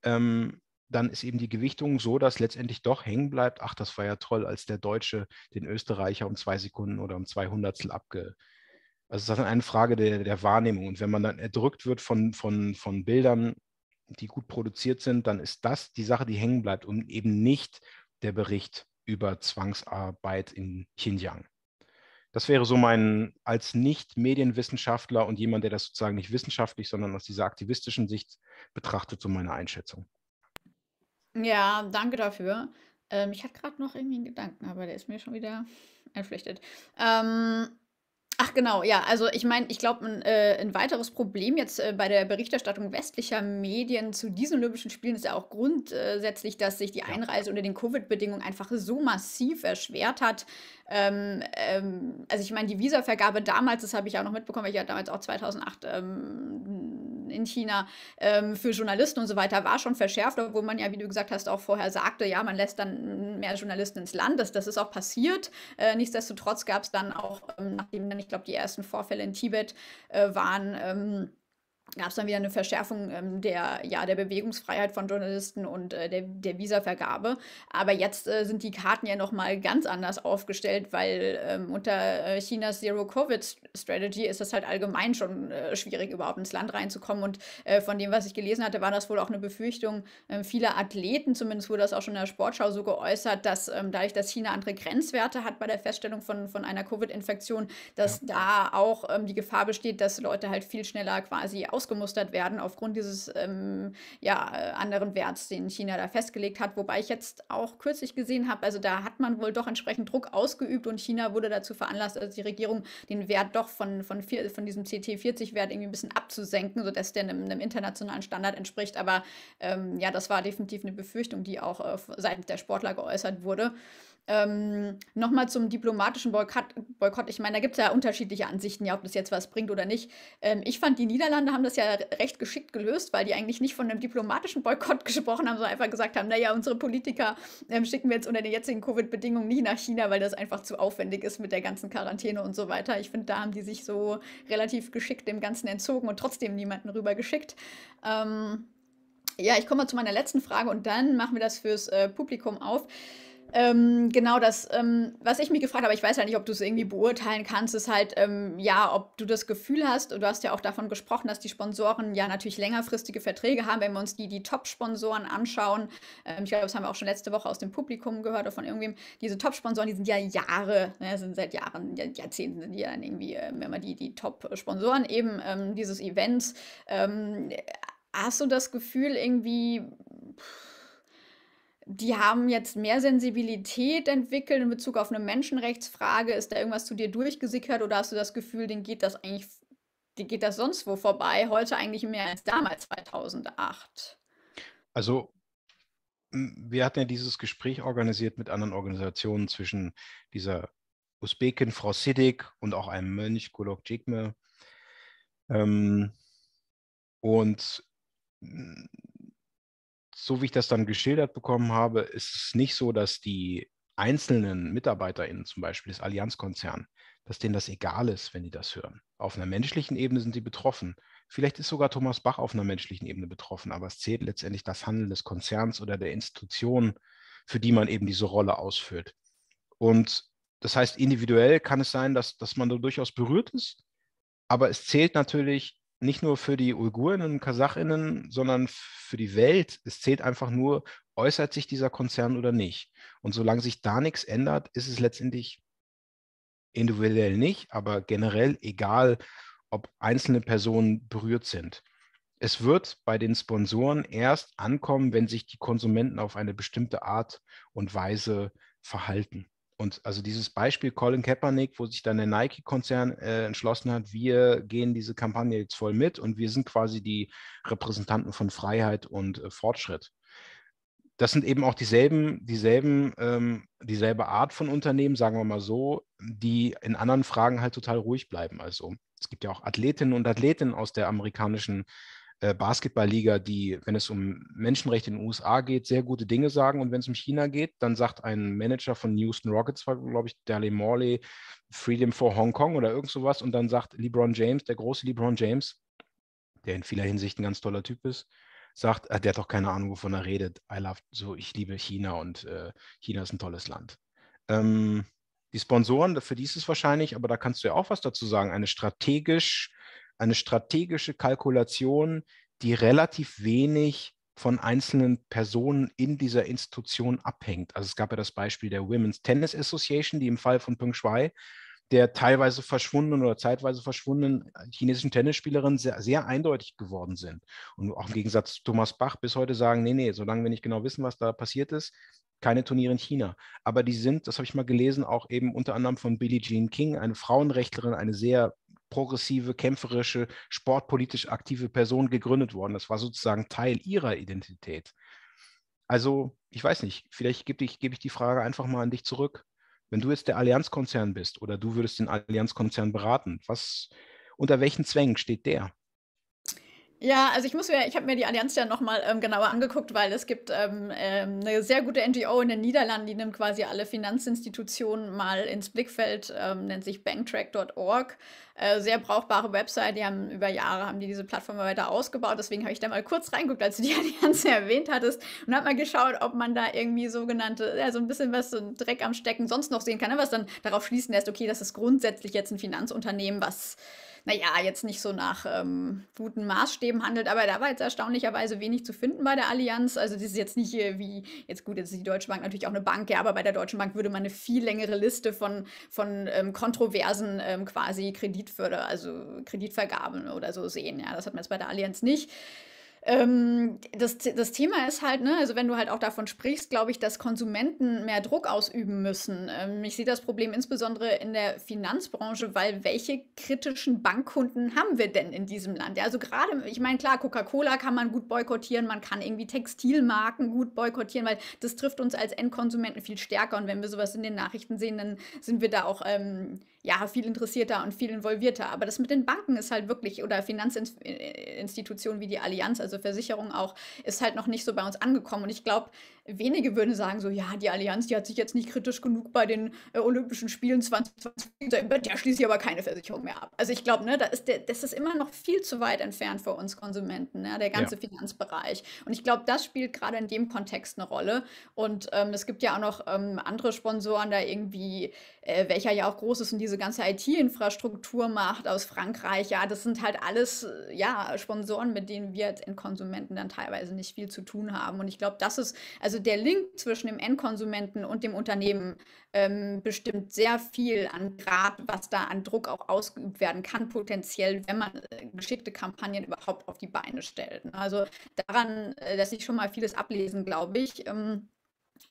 ähm, dann ist eben die Gewichtung so, dass letztendlich doch hängen bleibt, ach, das war ja toll, als der Deutsche den Österreicher um zwei Sekunden oder um zwei Hundertstel abge... Also das ist eine Frage der, der Wahrnehmung. Und wenn man dann erdrückt wird von, von, von Bildern, die gut produziert sind, dann ist das die Sache, die hängen bleibt und eben nicht der Bericht über Zwangsarbeit in Xinjiang. Das wäre so mein als Nicht-Medienwissenschaftler und jemand, der das sozusagen nicht wissenschaftlich, sondern aus dieser aktivistischen Sicht betrachtet, so meine Einschätzung. Ja, danke dafür. Ähm, ich hatte gerade noch irgendwie einen Gedanken, aber der ist mir schon wieder entflüchtet. Ähm, Ach genau, ja, also ich meine, ich glaube, ein, äh, 'n weiteres Problem jetzt, äh, bei der Berichterstattung westlicher Medien zu diesen Olympischen Spielen ist ja auch grundsätzlich, dass sich die Ja. Einreise unter den Covid-Bedingungen einfach so massiv erschwert hat. Ähm, ähm, also ich meine, die Visavergabe damals, das habe ich auch noch mitbekommen, weil ich ja damals auch 2008 ähm, in China ähm, für Journalisten und so weiter war schon verschärft, obwohl man ja, wie du gesagt hast, auch vorher sagte, ja, man lässt dann mehr Journalisten ins Land. Das, das ist auch passiert. Äh, nichtsdestotrotz gab es dann auch, ähm, nachdem dann, ich glaube, die ersten Vorfälle in Tibet äh, waren, ähm, gab es dann wieder eine Verschärfung ähm, der, ja, der Bewegungsfreiheit von Journalisten und äh, der, der Visavergabe. Aber jetzt äh, sind die Karten ja nochmal ganz anders aufgestellt, weil ähm, unter äh, Chinas Zero-Covid-Strategy ist es halt allgemein schon äh, schwierig, überhaupt ins Land reinzukommen. Und äh, von dem, was ich gelesen hatte, war das wohl auch eine Befürchtung ähm, vieler Athleten, zumindest wurde das auch schon in der Sportschau so geäußert, dass ähm, dadurch, dass China andere Grenzwerte hat bei der Feststellung von, von einer Covid-Infektion, dass ja. da auch ähm, die Gefahr besteht, dass Leute halt viel schneller quasi aus ausgemustert werden aufgrund dieses ähm, ja, äh, anderen Werts, den China da festgelegt hat. Wobei ich jetzt auch kürzlich gesehen habe, also da hat man wohl doch entsprechend Druck ausgeübt und China wurde dazu veranlasst, also die Regierung den Wert doch von, von, vier, von diesem CT40-Wert irgendwie ein bisschen abzusenken, sodass der einem, einem internationalen Standard entspricht. Aber ähm, ja, das war definitiv eine Befürchtung, die auch äh, seitens der Sportler geäußert wurde. Ähm, Nochmal zum diplomatischen Boykott. Boykott. Ich meine, da gibt es ja unterschiedliche Ansichten, ja, ob das jetzt was bringt oder nicht. Ähm, ich fand, die Niederlande haben das ja recht geschickt gelöst, weil die eigentlich nicht von einem diplomatischen Boykott *laughs* gesprochen haben, sondern einfach gesagt haben, naja, unsere Politiker ähm, schicken wir jetzt unter den jetzigen Covid-Bedingungen nie nach China, weil das einfach zu aufwendig ist mit der ganzen Quarantäne und so weiter. Ich finde, da haben die sich so relativ geschickt dem Ganzen entzogen und trotzdem niemanden rüber geschickt. Ähm, ja, ich komme mal zu meiner letzten Frage und dann machen wir das fürs äh, Publikum auf. Ähm, genau das, ähm, was ich mich gefragt habe, ich weiß ja nicht, ob du es irgendwie beurteilen kannst, ist halt, ähm, ja, ob du das Gefühl hast, du hast ja auch davon gesprochen, dass die Sponsoren ja natürlich längerfristige Verträge haben, wenn wir uns die, die Top-Sponsoren anschauen. Ähm, ich glaube, das haben wir auch schon letzte Woche aus dem Publikum gehört oder von irgendwem. Diese Top-Sponsoren, die sind ja Jahre, ne, sind seit Jahren, Jahrzehnten sind die ja dann irgendwie, äh, wenn man die, die Top-Sponsoren eben ähm, dieses Events. Ähm, hast du das Gefühl, irgendwie. Pff, die haben jetzt mehr Sensibilität entwickelt in Bezug auf eine Menschenrechtsfrage. Ist da irgendwas zu dir durchgesickert oder hast du das Gefühl, denen geht das eigentlich, denen geht das sonst wo vorbei? Heute eigentlich mehr als damals 2008. Also wir hatten ja dieses Gespräch organisiert mit anderen Organisationen zwischen dieser Usbekin, Frau Siddig und auch einem Mönch, Golok Jigme. Ähm, und so wie ich das dann geschildert bekommen habe, ist es nicht so, dass die einzelnen MitarbeiterInnen zum Beispiel des Allianzkonzerns, dass denen das egal ist, wenn die das hören. Auf einer menschlichen Ebene sind sie betroffen. Vielleicht ist sogar Thomas Bach auf einer menschlichen Ebene betroffen, aber es zählt letztendlich das Handeln des Konzerns oder der Institution, für die man eben diese Rolle ausfüllt. Und das heißt, individuell kann es sein, dass, dass man da durchaus berührt ist, aber es zählt natürlich nicht nur für die Uiguren und Kasachinnen, sondern für die Welt. Es zählt einfach nur, äußert sich dieser Konzern oder nicht. Und solange sich da nichts ändert, ist es letztendlich individuell nicht, aber generell egal, ob einzelne Personen berührt sind. Es wird bei den Sponsoren erst ankommen, wenn sich die Konsumenten auf eine bestimmte Art und Weise verhalten. Und also dieses Beispiel Colin Kaepernick, wo sich dann der Nike-Konzern äh, entschlossen hat, wir gehen diese Kampagne jetzt voll mit und wir sind quasi die Repräsentanten von Freiheit und äh, Fortschritt. Das sind eben auch dieselben, dieselben, ähm, dieselbe Art von Unternehmen, sagen wir mal so, die in anderen Fragen halt total ruhig bleiben. Also es gibt ja auch Athletinnen und Athletinnen aus der amerikanischen Basketballliga, die, wenn es um Menschenrechte in den USA geht, sehr gute Dinge sagen. Und wenn es um China geht, dann sagt ein Manager von Houston Rockets, glaube ich, Dale Morley, Freedom for Hong Kong oder irgend sowas. Und dann sagt LeBron James, der große LeBron James, der in vieler Hinsicht ein ganz toller Typ ist, sagt, äh, der hat doch keine Ahnung, wovon er redet. I love, so, ich liebe China und äh, China ist ein tolles Land. Ähm, die Sponsoren, für die ist es wahrscheinlich, aber da kannst du ja auch was dazu sagen, eine strategisch, eine strategische Kalkulation, die relativ wenig von einzelnen Personen in dieser Institution abhängt. Also es gab ja das Beispiel der Women's Tennis Association, die im Fall von Peng Shuai der teilweise verschwundenen oder zeitweise verschwundenen chinesischen Tennisspielerinnen sehr, sehr, eindeutig geworden sind. Und auch im Gegensatz zu Thomas Bach bis heute sagen, nee, nee, solange wir nicht genau wissen, was da passiert ist, keine Turniere in China. Aber die sind, das habe ich mal gelesen, auch eben unter anderem von Billie Jean King, eine Frauenrechtlerin, eine sehr progressive, kämpferische, sportpolitisch aktive Person gegründet worden. Das war sozusagen Teil ihrer Identität. Also, ich weiß nicht, vielleicht gebe ich, geb ich die Frage einfach mal an dich zurück. Wenn du jetzt der Allianzkonzern bist oder du würdest den Allianzkonzern beraten, was, unter welchen Zwängen steht der? Ja, also ich muss mir, ich habe mir die Allianz ja nochmal ähm, genauer angeguckt, weil es gibt ähm, ähm, eine sehr gute NGO in den Niederlanden, die nimmt quasi alle Finanzinstitutionen mal ins Blickfeld, ähm, nennt sich banktrack.org. Äh, sehr brauchbare Website, die haben über Jahre haben die diese Plattform weiter ausgebaut. Deswegen habe ich da mal kurz reingeguckt, als du die *laughs* Allianz erwähnt hattest und habe mal geschaut, ob man da irgendwie sogenannte, ja, so ein bisschen was, so Dreck am Stecken sonst noch sehen kann, ne, was dann darauf schließen lässt, okay, das ist grundsätzlich jetzt ein Finanzunternehmen, was naja, jetzt nicht so nach ähm, guten Maßstäben handelt, aber da war jetzt erstaunlicherweise wenig zu finden bei der Allianz. Also das ist jetzt nicht wie, jetzt gut, jetzt ist die Deutsche Bank natürlich auch eine Bank, ja, aber bei der Deutschen Bank würde man eine viel längere Liste von, von ähm, kontroversen ähm, quasi Kreditförder, also Kreditvergaben oder so sehen. Ja, das hat man jetzt bei der Allianz nicht. Ähm, das, das Thema ist halt, ne, also wenn du halt auch davon sprichst, glaube ich, dass Konsumenten mehr Druck ausüben müssen. Ähm, ich sehe das Problem insbesondere in der Finanzbranche, weil welche kritischen Bankkunden haben wir denn in diesem Land? Ja, also gerade, ich meine, klar, Coca-Cola kann man gut boykottieren, man kann irgendwie Textilmarken gut boykottieren, weil das trifft uns als Endkonsumenten viel stärker. Und wenn wir sowas in den Nachrichten sehen, dann sind wir da auch ähm, ja, viel interessierter und viel involvierter. Aber das mit den Banken ist halt wirklich, oder Finanzinstitutionen wie die Allianz, also Versicherung auch, ist halt noch nicht so bei uns angekommen. Und ich glaube, wenige würden sagen so, ja, die Allianz, die hat sich jetzt nicht kritisch genug bei den äh, Olympischen Spielen 2020, der schließt sich aber keine Versicherung mehr ab. Also ich glaube, ne, da ist der, das ist immer noch viel zu weit entfernt für uns Konsumenten, ne, der ganze ja. Finanzbereich. Und ich glaube, das spielt gerade in dem Kontext eine Rolle. Und ähm, es gibt ja auch noch ähm, andere Sponsoren da irgendwie, äh, welcher ja auch groß ist und diese ganze IT-Infrastruktur macht aus Frankreich. Ja, das sind halt alles äh, ja, Sponsoren, mit denen wir als Endkonsumenten dann teilweise nicht viel zu tun haben. Und ich glaube, das ist, also der Link zwischen dem Endkonsumenten und dem Unternehmen ähm, bestimmt sehr viel an Grad, was da an Druck auch ausgeübt werden kann, potenziell, wenn man äh, geschickte Kampagnen überhaupt auf die Beine stellt. Also daran äh, lässt sich schon mal vieles ablesen, glaube ich. Ähm,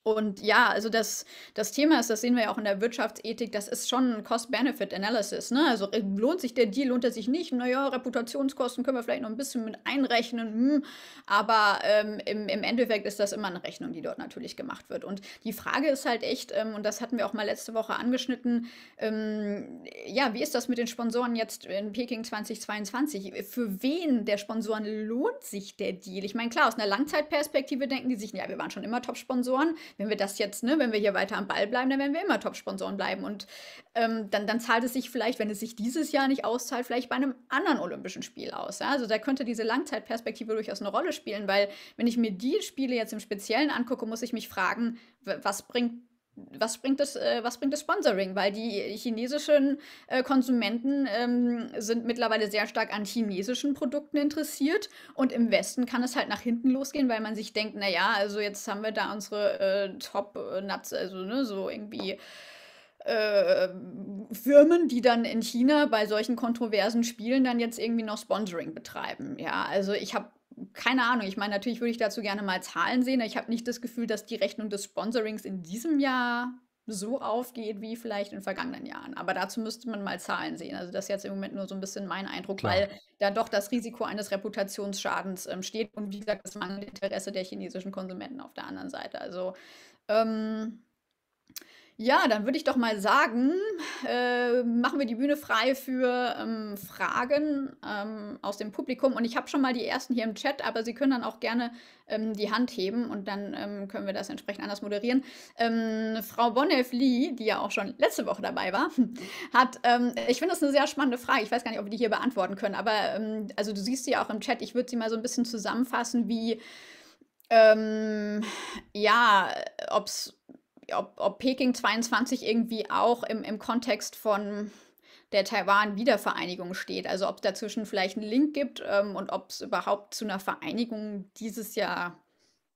und ja, also das, das Thema ist, das sehen wir ja auch in der Wirtschaftsethik, das ist schon ein Cost-Benefit-Analysis. Ne? Also äh, lohnt sich der Deal, lohnt er sich nicht? Naja, Reputationskosten können wir vielleicht noch ein bisschen mit einrechnen. Hm. Aber ähm, im, im Endeffekt ist das immer eine Rechnung, die dort natürlich gemacht wird. Und die Frage ist halt echt, ähm, und das hatten wir auch mal letzte Woche angeschnitten, ähm, ja, wie ist das mit den Sponsoren jetzt in Peking 2022? Für wen der Sponsoren lohnt sich der Deal? Ich meine, klar, aus einer Langzeitperspektive denken die sich, ja, wir waren schon immer Top-Sponsoren wenn wir das jetzt, ne, wenn wir hier weiter am Ball bleiben, dann werden wir immer Top-Sponsoren bleiben. Und ähm, dann, dann zahlt es sich vielleicht, wenn es sich dieses Jahr nicht auszahlt, vielleicht bei einem anderen Olympischen Spiel aus. Ja? Also da könnte diese Langzeitperspektive durchaus eine Rolle spielen, weil wenn ich mir die Spiele jetzt im Speziellen angucke, muss ich mich fragen, was bringt was bringt das, äh, was bringt das Sponsoring? Weil die chinesischen äh, Konsumenten ähm, sind mittlerweile sehr stark an chinesischen Produkten interessiert und im Westen kann es halt nach hinten losgehen, weil man sich denkt, naja, also jetzt haben wir da unsere äh, Top-Nuts, also ne, so irgendwie äh, Firmen, die dann in China bei solchen kontroversen Spielen dann jetzt irgendwie noch Sponsoring betreiben. Ja, also ich habe keine Ahnung, ich meine, natürlich würde ich dazu gerne mal Zahlen sehen. Ich habe nicht das Gefühl, dass die Rechnung des Sponsorings in diesem Jahr so aufgeht wie vielleicht in vergangenen Jahren. Aber dazu müsste man mal Zahlen sehen. Also das ist jetzt im Moment nur so ein bisschen mein Eindruck, Klar. weil da doch das Risiko eines Reputationsschadens ähm, steht und wie gesagt, das mangelnde Interesse der chinesischen Konsumenten auf der anderen Seite. Also ähm, Ja, dann würde ich doch mal sagen, äh, machen wir die Bühne frei für ähm, Fragen ähm, aus dem Publikum. Und ich habe schon mal die ersten hier im Chat, aber Sie können dann auch gerne ähm, die Hand heben und dann ähm, können wir das entsprechend anders moderieren. Ähm, Frau Bonnef-Lee, die ja auch schon letzte Woche dabei war, *laughs* hat, ähm, ich finde das eine sehr spannende Frage. Ich weiß gar nicht, ob wir die hier beantworten können, aber also du siehst sie ja auch im Chat. Ich würde sie mal so ein bisschen zusammenfassen, wie ja, ob es ob, ob Peking 22 irgendwie auch im, im Kontext von der Taiwan-Wiedervereinigung steht. Also ob es dazwischen vielleicht einen Link gibt ähm, und ob es überhaupt zu einer Vereinigung dieses Jahr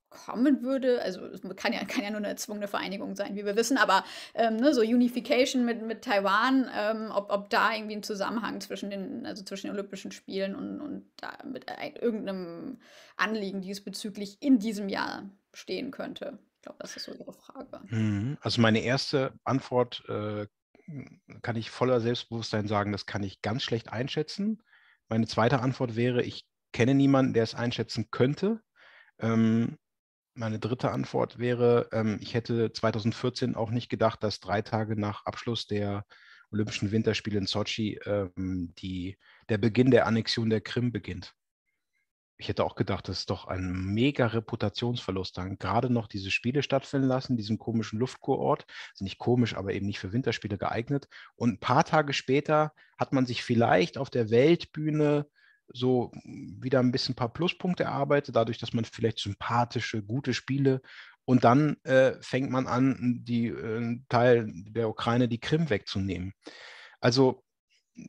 kommen würde. Also es kann ja, kann ja nur eine erzwungene Vereinigung sein, wie wir wissen, aber ähm, ne, so Unification mit, mit Taiwan, ähm, ob, ob da irgendwie ein Zusammenhang zwischen den, also zwischen den Olympischen Spielen und, und da mit äh, irgendeinem Anliegen diesbezüglich in diesem Jahr bestehen könnte glaube, das ist so Ihre Frage. Mhm. Also meine erste Antwort äh, kann ich voller Selbstbewusstsein sagen, das kann ich ganz schlecht einschätzen. Meine zweite Antwort wäre, ich kenne niemanden, der es einschätzen könnte. Ähm, meine dritte Antwort wäre, ähm, ich hätte 2014 auch nicht gedacht, dass drei Tage nach Abschluss der Olympischen Winterspiele in Sochi ähm, die, der Beginn der Annexion der Krim beginnt ich hätte auch gedacht, das ist doch ein mega Reputationsverlust, dann gerade noch diese Spiele stattfinden lassen, diesen komischen Luftkurort. Also nicht komisch, aber eben nicht für Winterspiele geeignet. Und ein paar Tage später hat man sich vielleicht auf der Weltbühne so wieder ein bisschen ein paar Pluspunkte erarbeitet, dadurch, dass man vielleicht sympathische, gute Spiele und dann äh, fängt man an, die äh, Teil der Ukraine die Krim wegzunehmen. Also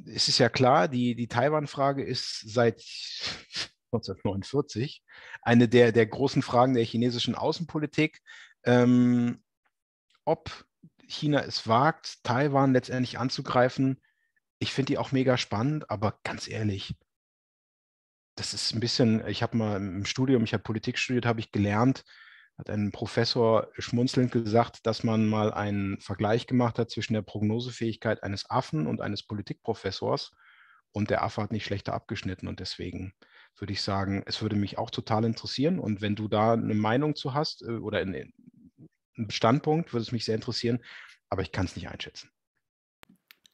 es ist ja klar, die, die Taiwan-Frage ist seit 1949, eine der, der großen Fragen der chinesischen Außenpolitik, ähm, ob China es wagt, Taiwan letztendlich anzugreifen. Ich finde die auch mega spannend, aber ganz ehrlich, das ist ein bisschen, ich habe mal im Studium, ich habe Politik studiert, habe ich gelernt, hat ein Professor schmunzelnd gesagt, dass man mal einen Vergleich gemacht hat zwischen der Prognosefähigkeit eines Affen und eines Politikprofessors und der Affe hat nicht schlechter abgeschnitten und deswegen würde ich sagen, es würde mich auch total interessieren. Und wenn du da eine Meinung zu hast äh, oder einen Standpunkt, würde es mich sehr interessieren, aber ich kann es nicht einschätzen.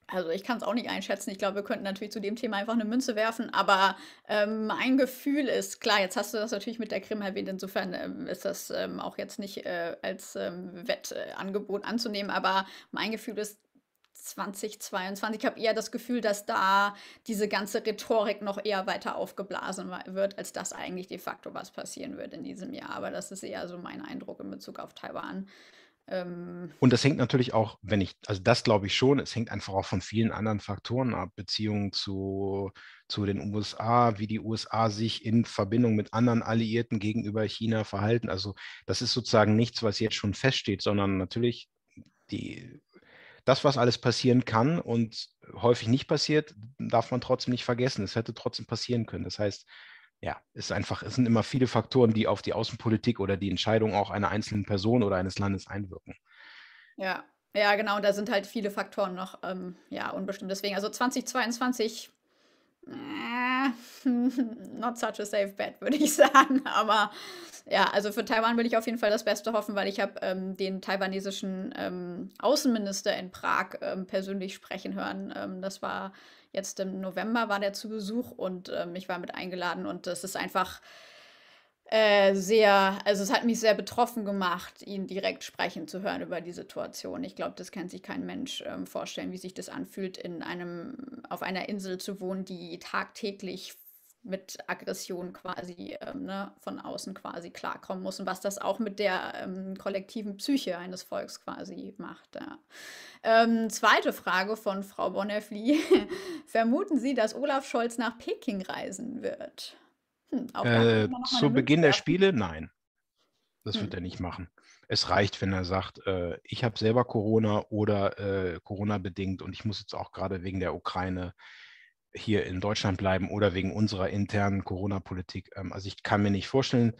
Also ich kann es auch nicht einschätzen. Ich glaube, wir könnten natürlich zu dem Thema einfach eine Münze werfen. Aber ähm, mein Gefühl ist, klar, jetzt hast du das natürlich mit der Krim erwähnt. Insofern ähm, ist das ähm, auch jetzt nicht äh, als ähm, Wettangebot anzunehmen. Aber mein Gefühl ist, 2022. Ich habe eher das Gefühl, dass da diese ganze Rhetorik noch eher weiter aufgeblasen wird, als dass eigentlich de facto was passieren wird in diesem Jahr. Aber das ist eher so mein Eindruck in Bezug auf Taiwan. Ähm Und das hängt natürlich auch, wenn ich, also das glaube ich schon, es hängt einfach auch von vielen anderen Faktoren ab, Beziehungen zu, zu den USA, wie die USA sich in Verbindung mit anderen Alliierten gegenüber China verhalten. Also das ist sozusagen nichts, was jetzt schon feststeht, sondern natürlich die das, was alles passieren kann und häufig nicht passiert, darf man trotzdem nicht vergessen. Es hätte trotzdem passieren können. Das heißt, ja, es ist einfach, es sind immer viele Faktoren, die auf die Außenpolitik oder die Entscheidung auch einer einzelnen Person oder eines Landes einwirken. Ja, ja, genau. Da sind halt viele Faktoren noch ähm, ja, unbestimmt. Deswegen, also 2022 äh, *laughs* not such a safe bet, würde ich *laughs* sagen. Aber ja, also für Taiwan will ich auf jeden Fall das Beste hoffen, weil ich habe ähm, den taiwanesischen ähm, Außenminister in Prag ähm, persönlich sprechen hören. Ähm, das war jetzt im November, war der zu Besuch und ähm, ich war mit eingeladen und das ist einfach äh, sehr, also es hat mich sehr betroffen gemacht, ihn direkt sprechen zu hören über die Situation. Ich glaube, das kann sich kein Mensch ähm, vorstellen, wie sich das anfühlt, in einem, auf einer Insel zu wohnen, die tagtäglich mit Aggression quasi ähm, ne, von außen quasi klarkommen muss und was das auch mit der ähm, kollektiven Psyche eines Volks quasi macht. Ja. Ähm, zweite Frage von Frau Bonnefli. *laughs* Vermuten Sie, dass Olaf Scholz nach Peking reisen wird? Hm, äh, zu Beginn der Spiele? Nein. Das hm. wird er nicht machen. Es reicht, wenn er sagt, äh, ich habe selber Corona oder äh, Corona bedingt und ich muss jetzt auch gerade wegen der Ukraine hier in Deutschland bleiben oder wegen unserer internen Corona-Politik. Ähm, also ich kann mir nicht vorstellen,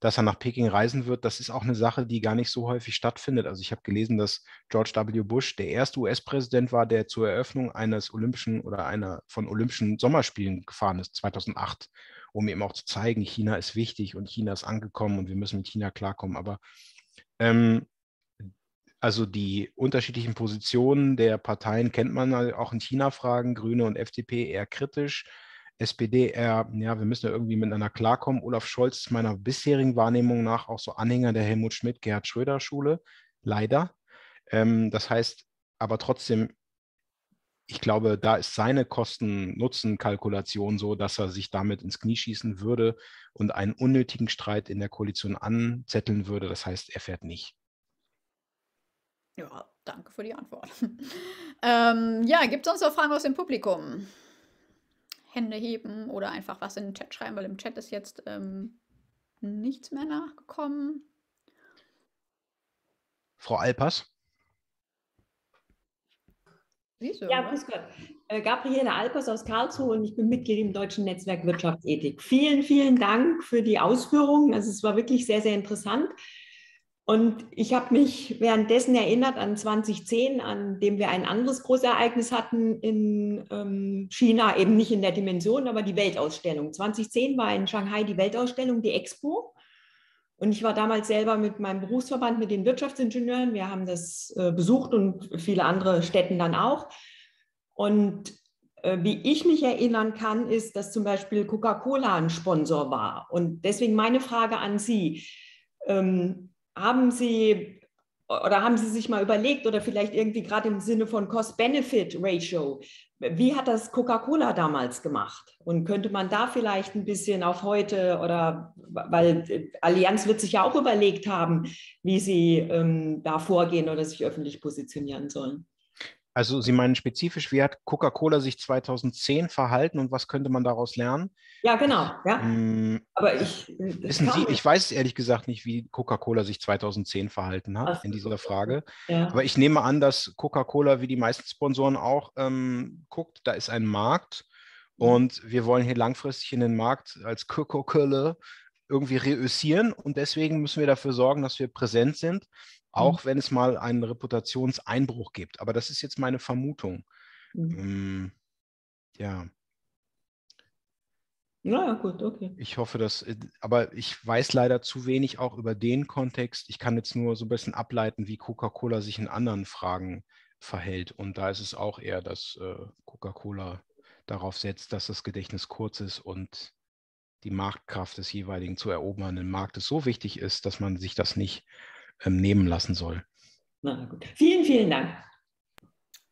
dass er nach Peking reisen wird. Das ist auch eine Sache, die gar nicht so häufig stattfindet. Also ich habe gelesen, dass George W. Bush der erste US-Präsident war, der zur Eröffnung eines Olympischen oder einer von Olympischen Sommerspielen gefahren ist, 2008 um eben auch zu zeigen, China ist wichtig und China ist angekommen und wir müssen mit China klarkommen. Aber ähm, Also die unterschiedlichen Positionen der Parteien kennt man auch in China-Fragen, Grüne und FDP eher kritisch. SPD eher, ja, wir müssen ja irgendwie miteinander klarkommen. Olaf Scholz ist meiner bisherigen Wahrnehmung nach auch so Anhänger der Helmut Schmidt, Gerhard Schröder Schule, leider. Ähm, das heißt aber trotzdem, ich glaube, da ist seine Kosten-Nutzen-Kalkulation so, dass er sich damit ins Knie schießen würde und einen unnötigen Streit in der Koalition anzetteln würde. Das heißt, er fährt nicht. Ja, danke für die Antwort. *laughs* ähm, ja, gibt es sonst noch Fragen aus dem Publikum? Hände heben oder einfach was in den Chat schreiben, weil im Chat ist jetzt ähm, nichts mehr nachgekommen. Frau Alpers? Ja, grüß Gott. Äh, Gabriele Alpers aus Karlsruhe und ich bin Mitglied im Deutschen Netzwerk Wirtschaftsethik. Vielen, vielen Dank für die Ausführungen. Also es war wirklich sehr, sehr interessant. Und ich habe mich währenddessen erinnert an 2010, an dem wir ein anderes Großereignis hatten in ähm, China, eben nicht in der Dimension, aber die Weltausstellung. 2010 war in Shanghai die Weltausstellung, die Expo. Und ich war damals selber mit meinem Berufsverband, mit den Wirtschaftsingenieuren. Wir haben das äh, besucht und viele andere Städten dann auch. Und äh, wie ich mich erinnern kann, ist, dass zum Beispiel Coca-Cola ein Sponsor war. Und deswegen meine Frage an Sie. Ähm, haben Sie oder haben Sie sich mal überlegt oder vielleicht irgendwie gerade im Sinne von Cost-Benefit-Ratio, wie hat das Coca-Cola damals gemacht? Und könnte man da vielleicht ein bisschen auf heute oder weil Allianz wird sich ja auch überlegt haben, wie sie ähm, da vorgehen oder sich öffentlich positionieren sollen. Also Sie meinen spezifisch, wie hat Coca-Cola sich 2010 verhalten und was könnte man daraus lernen? Ja, genau. Ja. Ähm, Aber ich, wissen Sie, ich weiß ehrlich gesagt nicht, wie Coca-Cola sich 2010 verhalten hat Ach, in dieser Frage. Ja. Aber ich nehme an, dass Coca-Cola wie die meisten Sponsoren auch ähm, guckt, da ist ein Markt mhm. und wir wollen hier langfristig in den Markt als Coca-Cola irgendwie reüssieren und deswegen müssen wir dafür sorgen, dass wir präsent sind Mhm. auch wenn es mal einen Reputationseinbruch gibt. Aber das ist jetzt meine Vermutung. Mhm. Ähm, ja. Ja, gut, okay. Ich hoffe, dass, äh, aber ich weiß leider zu wenig auch über den Kontext. Ich kann jetzt nur so ein bisschen ableiten, wie Coca-Cola sich in anderen Fragen verhält. Und da ist es auch eher, dass äh, Coca-Cola darauf setzt, dass das Gedächtnis kurz ist und die Marktkraft des jeweiligen zu erobernden Marktes so wichtig ist, dass man sich das nicht nehmen lassen soll. Na gut. Vielen, vielen Dank.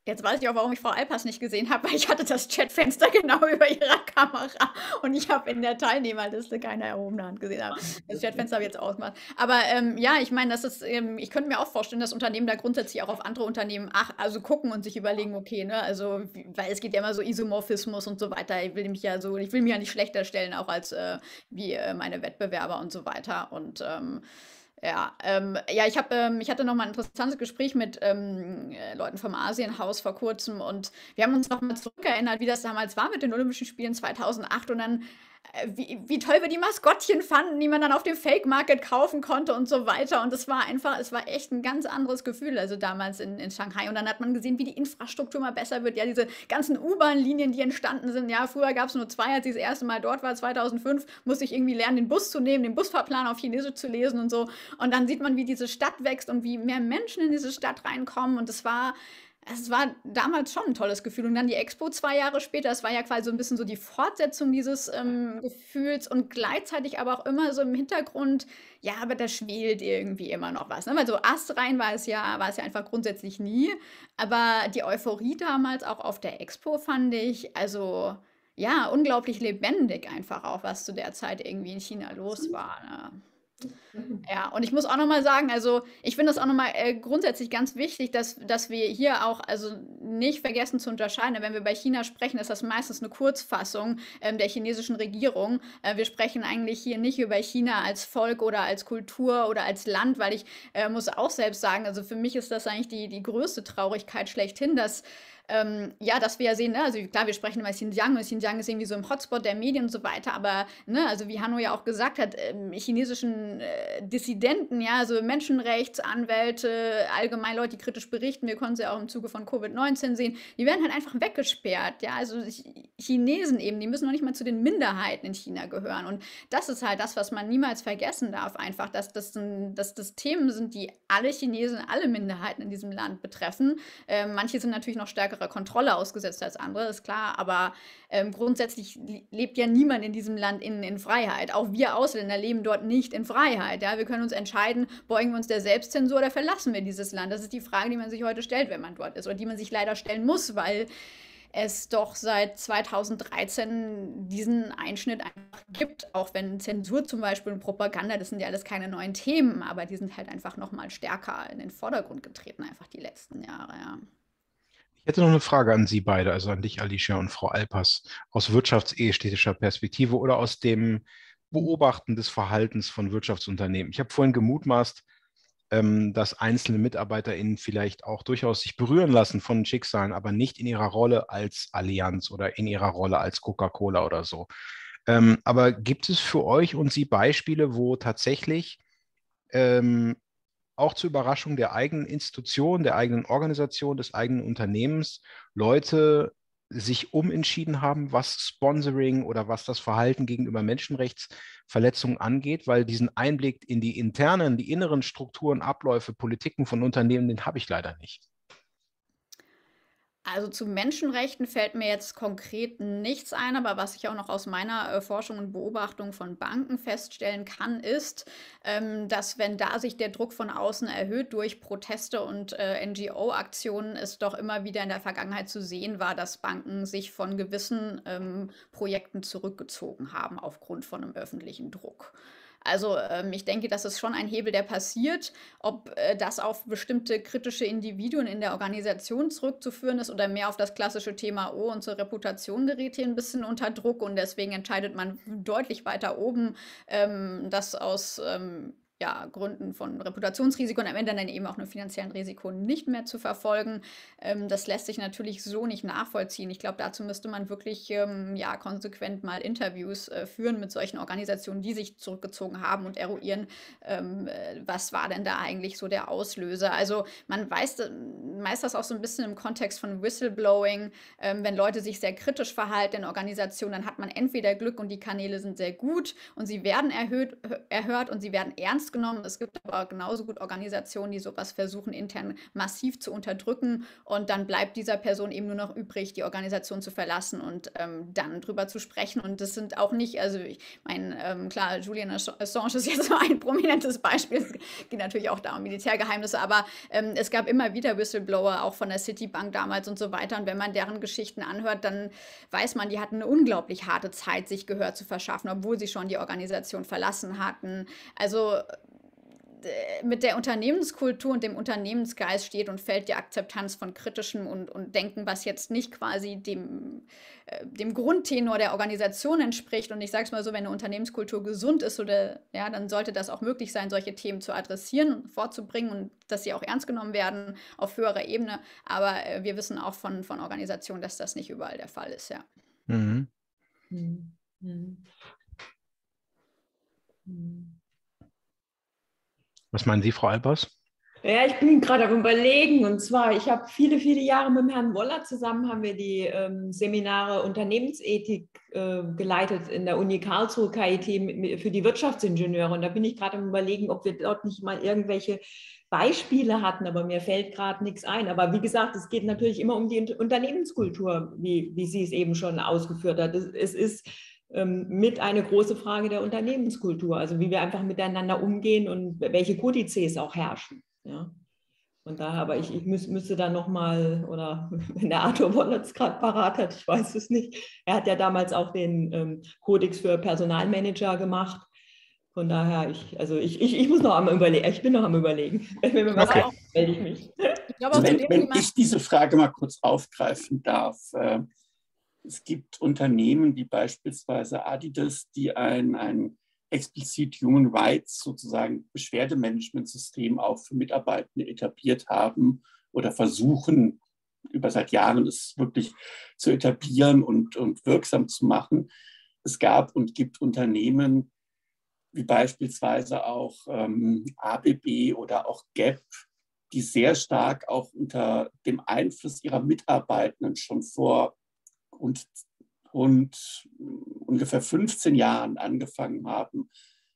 Jetzt weiß ich auch, warum ich Frau Alpers nicht gesehen habe, weil ich hatte das Chatfenster *laughs* genau über ihrer Kamera und ich habe in der Teilnehmerliste keine erhobene Hand gesehen. Das Chatfenster habe ich jetzt ausgemacht. Aber ähm, ja, ich meine, das ist, ähm, ich könnte mir auch vorstellen, dass Unternehmen da grundsätzlich auch auf andere Unternehmen ach, also gucken und sich überlegen, okay, ne, also weil es geht ja immer so Isomorphismus und so weiter. Ich will mich ja so, ich will mich ja nicht schlechter stellen, auch als äh, wie äh, meine Wettbewerber und so weiter. Und ähm, ja, ähm, ja, ich habe, ähm, ich hatte noch mal ein interessantes Gespräch mit ähm, äh, Leuten vom Asienhaus vor kurzem und wir haben uns noch mal zurückerinnert, wie das damals war mit den Olympischen Spielen 2008 und dann wie, wie toll wir die Maskottchen fanden, die man dann auf dem Fake Market kaufen konnte und so weiter. Und es war einfach, es war echt ein ganz anderes Gefühl, also damals in, in Shanghai. Und dann hat man gesehen, wie die Infrastruktur mal besser wird. Ja, diese ganzen U-Bahn-Linien, die entstanden sind. Ja, früher gab es nur zwei, als ich das erste Mal dort war, 2005, musste ich irgendwie lernen, den Bus zu nehmen, den Busfahrplan auf Chinesisch zu lesen und so. Und dann sieht man, wie diese Stadt wächst und wie mehr Menschen in diese Stadt reinkommen. Und es war es war damals schon ein tolles Gefühl. Und dann die Expo zwei Jahre später, das war ja quasi so ein bisschen so die Fortsetzung dieses ähm, Gefühls und gleichzeitig aber auch immer so im Hintergrund, ja, aber da schwelt irgendwie immer noch was. Ne? Weil so astrein war es ja, war es ja einfach grundsätzlich nie. Aber die Euphorie damals auch auf der Expo fand ich, also ja, unglaublich lebendig einfach auch, was zu der Zeit irgendwie in China los war. Ne? *laughs* Ja, und ich muss auch noch mal sagen, also ich finde das auch noch mal äh, grundsätzlich ganz wichtig, dass, dass wir hier auch also nicht vergessen zu unterscheiden. Wenn wir bei China sprechen, ist das meistens eine Kurzfassung ähm, der chinesischen Regierung. Äh, wir sprechen eigentlich hier nicht über China als Volk oder als Kultur oder als Land, weil ich äh, muss auch selbst sagen, also für mich ist das eigentlich die, die größte Traurigkeit schlechthin, dass ähm, ja, dass wir ja sehen, ne, also klar, wir sprechen immer Xinjiang und Xinjiang ist irgendwie so im Hotspot der Medien und so weiter, aber ne, also wie Hanno ja auch gesagt hat, ähm, chinesischen äh, Dissidenten, ja, also Menschenrechtsanwälte, allgemein Leute, die kritisch berichten, wir konnten sie auch im Zuge von Covid-19 sehen, die werden halt einfach weggesperrt, ja, also Chinesen eben, die müssen noch nicht mal zu den Minderheiten in China gehören und das ist halt das, was man niemals vergessen darf, einfach, dass das, dass das Themen sind, die alle Chinesen, alle Minderheiten in diesem Land betreffen. Ähm, manche sind natürlich noch stärkerer Kontrolle ausgesetzt als andere, ist klar, aber ähm, grundsätzlich lebt ja niemand in diesem Land in, in Freiheit. Auch wir Ausländer leben dort nicht in Freiheit. Ja? Wir können uns entscheiden, beugen wir uns der Selbstzensur oder verlassen wir dieses Land. Das ist die Frage, die man sich heute stellt, wenn man dort ist oder die man sich leider stellen muss, weil es doch seit 2013 diesen Einschnitt einfach gibt, auch wenn Zensur zum Beispiel und Propaganda, das sind ja alles keine neuen Themen, aber die sind halt einfach nochmal stärker in den Vordergrund getreten, einfach die letzten Jahre, ja. Hätte noch eine Frage an Sie beide, also an dich, Alicia und Frau Alpers, aus wirtschaftsehestätischer Perspektive oder aus dem Beobachten des Verhaltens von Wirtschaftsunternehmen. Ich habe vorhin gemutmaßt, ähm, dass einzelne MitarbeiterInnen vielleicht auch durchaus sich berühren lassen von Schicksalen, aber nicht in ihrer Rolle als Allianz oder in ihrer Rolle als Coca-Cola oder so. Ähm, aber gibt es für euch und Sie Beispiele, wo tatsächlich ähm, auch zur Überraschung der eigenen Institution, der eigenen Organisation, des eigenen Unternehmens Leute sich umentschieden haben, was Sponsoring oder was das Verhalten gegenüber Menschenrechtsverletzungen angeht, weil diesen Einblick in die internen, die inneren Strukturen, Abläufe, Politiken von Unternehmen, den habe ich leider nicht. Also zu Menschenrechten fällt mir jetzt konkret nichts ein, aber was ich auch noch aus meiner äh, Forschung und Beobachtung von Banken feststellen kann, ist, ähm, dass wenn da sich der Druck von außen erhöht durch Proteste und äh, NGO-Aktionen, es doch immer wieder in der Vergangenheit zu sehen war, dass Banken sich von gewissen ähm, Projekten zurückgezogen haben aufgrund von einem öffentlichen Druck. Also ähm, ich denke, das ist schon ein Hebel, der passiert. Ob äh, das auf bestimmte kritische Individuen in der Organisation zurückzuführen ist oder mehr auf das klassische Thema, oh, unsere Reputation gerät hier ein bisschen unter Druck und deswegen entscheidet man deutlich weiter oben, ähm, das aus ähm, ja, Gründen von Reputationsrisiko und am Ende dann eben auch einem finanziellen Risiko nicht mehr zu verfolgen. Ähm, das lässt sich natürlich so nicht nachvollziehen. Ich glaube, dazu müsste man wirklich ähm, ja, konsequent mal Interviews äh, führen mit solchen Organisationen, die sich zurückgezogen haben und eruieren, ähm, äh, was war denn da eigentlich so der Auslöser. Also man weiß äh, meist das auch so ein bisschen im Kontext von Whistleblowing. Ähm, wenn Leute sich sehr kritisch verhalten in Organisationen, dann hat man entweder Glück und die Kanäle sind sehr gut und sie werden erhöht, erhört und sie werden ernst ernst genommen. Es gibt aber genauso gut Organisationen, die sowas versuchen, intern massiv zu unterdrücken. Und dann bleibt dieser Person eben nur noch übrig, die Organisation zu verlassen und ähm, dann drüber zu sprechen. Und das sind auch nicht, also ich meine, ähm, klar, Julian Assange ist jetzt so *laughs* ein prominentes Beispiel. Es geht natürlich auch da um Militärgeheimnisse, aber ähm, es gab immer wieder Whistleblower, auch von der Citibank damals und so weiter. Und wenn man deren Geschichten anhört, dann weiß man, die hatten eine unglaublich harte Zeit, sich Gehör zu verschaffen, obwohl sie schon die Organisation verlassen hatten. Also mit der Unternehmenskultur und dem Unternehmensgeist steht und fällt die Akzeptanz von kritischem und, und Denken, was jetzt nicht quasi dem, äh, dem Grundtenor der Organisation entspricht. Und ich sage es mal so, wenn eine Unternehmenskultur gesund ist, oder, ja, dann sollte das auch möglich sein, solche Themen zu adressieren und vorzubringen und dass sie auch ernst genommen werden auf höherer Ebene. Aber äh, wir wissen auch von, von Organisationen, dass das nicht überall der Fall ist, ja. Mhm. Mhm. Mhm. Was meinen Sie, Frau Albers? Ja, ich bin gerade am Überlegen. Und zwar, ich habe viele, viele Jahre mit Herrn Woller zusammen haben wir die ähm, Seminare Unternehmensethik äh, geleitet in der Uni Karlsruhe KIT für die Wirtschaftsingenieure. Und da bin ich gerade am Überlegen, ob wir dort nicht mal irgendwelche Beispiele hatten, aber mir fällt gerade nichts ein. Aber wie gesagt, es geht natürlich immer um die Unternehmenskultur, wie, wie sie es eben schon ausgeführt hat. Es ist ähm, mit eine große Frage der Unternehmenskultur, also wie wir einfach miteinander umgehen und welche Kodizes auch herrschen. Ja. Und daher, aber ich, ich müß, müsste da nochmal, oder *laughs* wenn der Arthur Wollertz gerade parat hat, ich weiß es nicht, er hat ja damals auch den ähm, Kodex für Personalmanager gemacht. Von daher, ich, also ich, ich, ich muss noch am überlegen, ich bin noch am überlegen. *laughs* Wenn mir was okay. melde ich mich. Ich glaube, wenn, wenn ich diese Frage mal kurz aufgreifen darf, äh, es gibt Unternehmen wie beispielsweise Adidas, die ein, ein explizit Human Rights sozusagen Beschwerdemanagementsystem auch für Mitarbeitende etabliert haben oder versuchen über seit Jahren es wirklich zu etablieren und, und wirksam zu machen. Es gab und gibt Unternehmen, wie beispielsweise auch ähm, ABB oder auch GAP, die sehr stark auch unter dem Einfluss ihrer Mitarbeitenden schon vor rund, rund ungefähr 15 Jahren angefangen haben,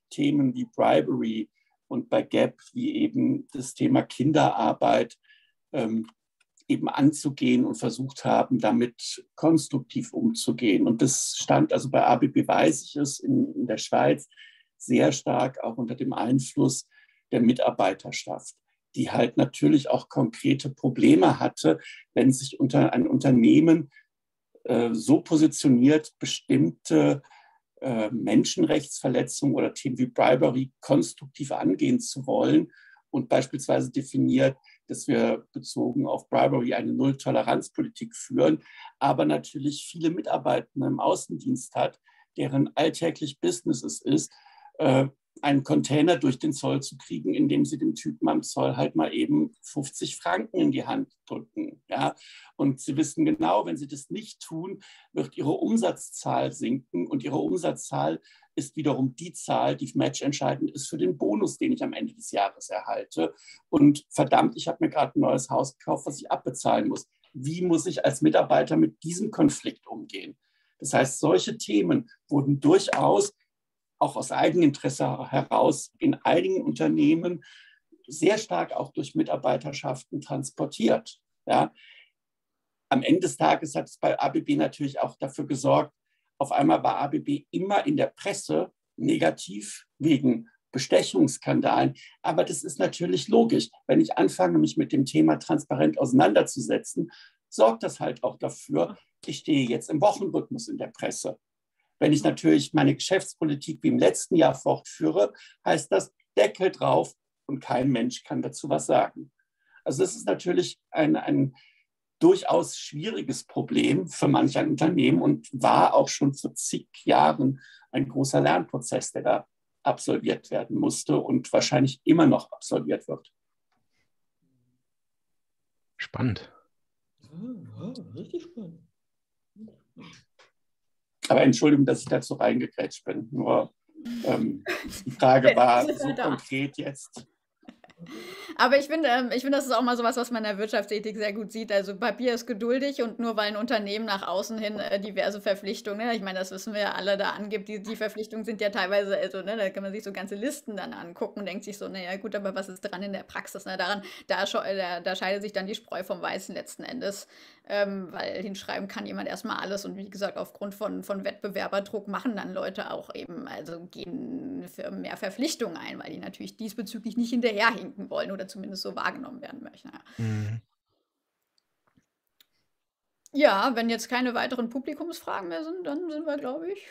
Themen wie Bribery und bei GAP wie eben das Thema Kinderarbeit ähm, eben anzugehen und versucht haben, damit konstruktiv umzugehen. Und das stand also bei ABB, weiß ich es, in, in der Schweiz sehr stark auch unter dem Einfluss der Mitarbeiterschaft, die halt natürlich auch konkrete Probleme hatte, wenn sich unter ein Unternehmen äh, so positioniert, bestimmte äh, Menschenrechtsverletzungen oder Themen wie Bribery konstruktiv angehen zu wollen und beispielsweise definiert, dass wir bezogen auf Bribery eine Null-Toleranz-Politik führen, aber natürlich viele Mitarbeitende im Außendienst hat, deren alltäglich Business es ist, äh, einen Container durch den Zoll zu kriegen, indem sie dem Typen am Zoll halt mal eben 50 Franken in die Hand drücken. Ja? Und sie wissen genau, wenn sie das nicht tun, wird ihre Umsatzzahl sinken und ihre Umsatzzahl ist wiederum die Zahl, die matchentscheidend ist für den Bonus, den ich am Ende des Jahres erhalte. Und verdammt, ich habe mir gerade ein neues Haus gekauft, was ich abbezahlen muss. Wie muss ich als Mitarbeiter mit diesem Konflikt umgehen? Das heißt, solche Themen wurden durchaus auch aus Eigeninteresse heraus in einigen Unternehmen sehr stark auch durch Mitarbeiterschaften transportiert. Ja. Am Ende des Tages hat es bei ABB natürlich auch dafür gesorgt, auf einmal war ABB immer in der Presse negativ wegen Bestechungsskandalen. Aber das ist natürlich logisch. Wenn ich anfange, mich mit dem Thema transparent auseinanderzusetzen, sorgt das halt auch dafür, ich stehe jetzt im Wochenrhythmus in der Presse. Wenn ich natürlich meine Geschäftspolitik wie im letzten Jahr fortführe, heißt das Deckel drauf und kein Mensch kann dazu was sagen. Also das ist natürlich ein, ein durchaus schwieriges Problem für manch ein Unternehmen und war auch schon vor zig Jahren ein großer Lernprozess, der da absolviert werden musste und wahrscheinlich immer noch absolviert wird. Spannend. Ja, richtig spannend. Aber Entschuldigung, dass ich dazu reingekrätscht bin. Nur ähm, die Frage *laughs* war so konkret jetzt. Aber ich finde, ähm, ich finde, das ist auch mal sowas, was man in der Wirtschaftsethik sehr gut sieht. Also Papier ist geduldig und nur weil ein Unternehmen nach außen hin äh, diverse Verpflichtungen, ne, ich meine, das wissen wir ja alle, da angibt, die, die Verpflichtungen sind ja teilweise, also ne, da kann man sich so ganze Listen dann angucken und denkt sich so, naja gut, aber was ist dran in der Praxis? Ne? Daran, da, da, da scheidet sich dann die Spreu vom Weißen letzten Endes ähm, weil hinschreiben kann jemand erstmal alles und wie gesagt, aufgrund von, von Wettbewerberdruck machen dann Leute auch eben, also gehen für mehr Verpflichtungen ein, weil die natürlich diesbezüglich nicht hinterherhinken wollen oder zumindest so wahrgenommen werden möchten. Ja. Mhm. Ja, wenn jetzt keine weiteren Publikumsfragen mehr sind, dann sind wir, glaube ich,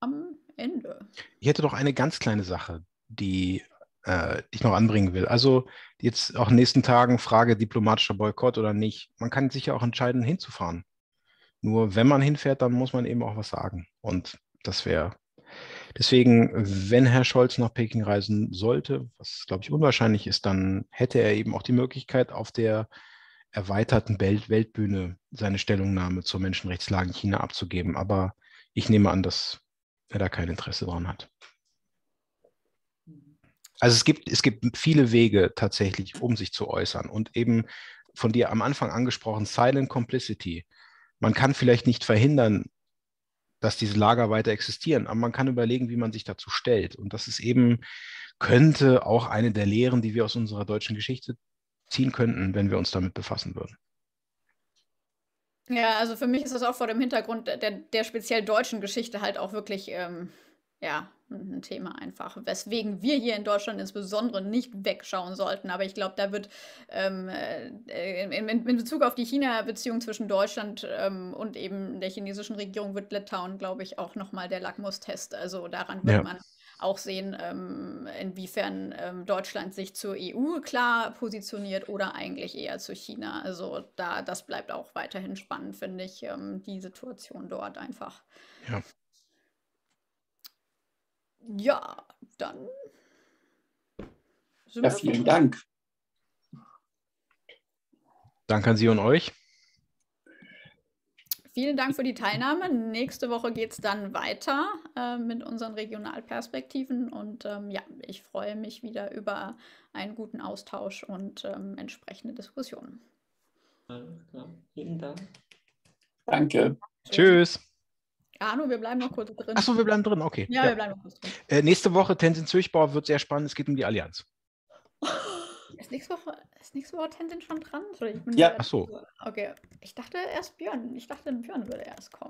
am Ende. Ich hätte doch eine ganz kleine Sache, die äh, ich noch anbringen will. Also jetzt auch in den nächsten Tagen Frage diplomatischer Boykott oder nicht. Man kann sich ja auch entscheiden, hinzufahren. Nur wenn man hinfährt, dann muss man eben auch was sagen. Und das wäre deswegen, wenn Herr Scholz nach Peking reisen sollte, was glaube ich unwahrscheinlich ist, dann hätte er eben auch die Möglichkeit, auf der erweiterten Welt Weltbühne seine Stellungnahme zur Menschenrechtslage in China abzugeben. Aber ich nehme an, dass er da kein Interesse dran hat. Also es gibt, es gibt viele Wege tatsächlich, um sich zu äußern. Und eben von dir am Anfang angesprochen, Silent Complicity. Man kann vielleicht nicht verhindern, dass diese Lager weiter existieren, aber man kann überlegen, wie man sich dazu stellt. Und das ist eben, könnte auch eine der Lehren, die wir aus unserer deutschen Geschichte ziehen könnten, wenn wir uns damit befassen würden. Ja, also für mich ist das auch vor dem Hintergrund der, der speziell deutschen Geschichte halt auch wirklich ähm, ja, ein Thema einfach, weswegen wir hier in Deutschland insbesondere nicht wegschauen sollten. Aber ich glaube, da wird ähm, äh, in, in, Bezug auf die China-Beziehung zwischen Deutschland ähm, und eben der chinesischen Regierung wird Litauen, glaube ich, auch nochmal der Lackmustest. Also daran wird ja. man auch sehen, ähm, inwiefern ähm, Deutschland sich zur EU klar positioniert oder eigentlich eher zu China. Also da, das bleibt auch weiterhin spannend, finde ich, ähm, die Situation dort einfach. Ja. Ja, dann. Ja, vielen Dank. Danke an Sie und euch. Vielen Dank für die Teilnahme. Nächste Woche geht es dann weiter äh, mit unseren Regionalperspektiven. Und ähm, ja, ich freue mich wieder über einen guten Austausch und ähm, entsprechende Diskussionen. Alles klar. Vielen Dank. Danke. Tschüss. Arno, wir bleiben noch kurz drin. Achso, wir bleiben drin, okay. Ja, ja. wir bleiben noch kurz drin. Äh, nächste Woche Tenzin Zürchbau wird sehr spannend. Es geht um die Allianz. *laughs* Ist nächste Woche, ist nächste Woche Tenzin schon dran? ja. Ach so. Okay. Ich dachte erst Björn. Ich dachte, Björn würde erst kommen.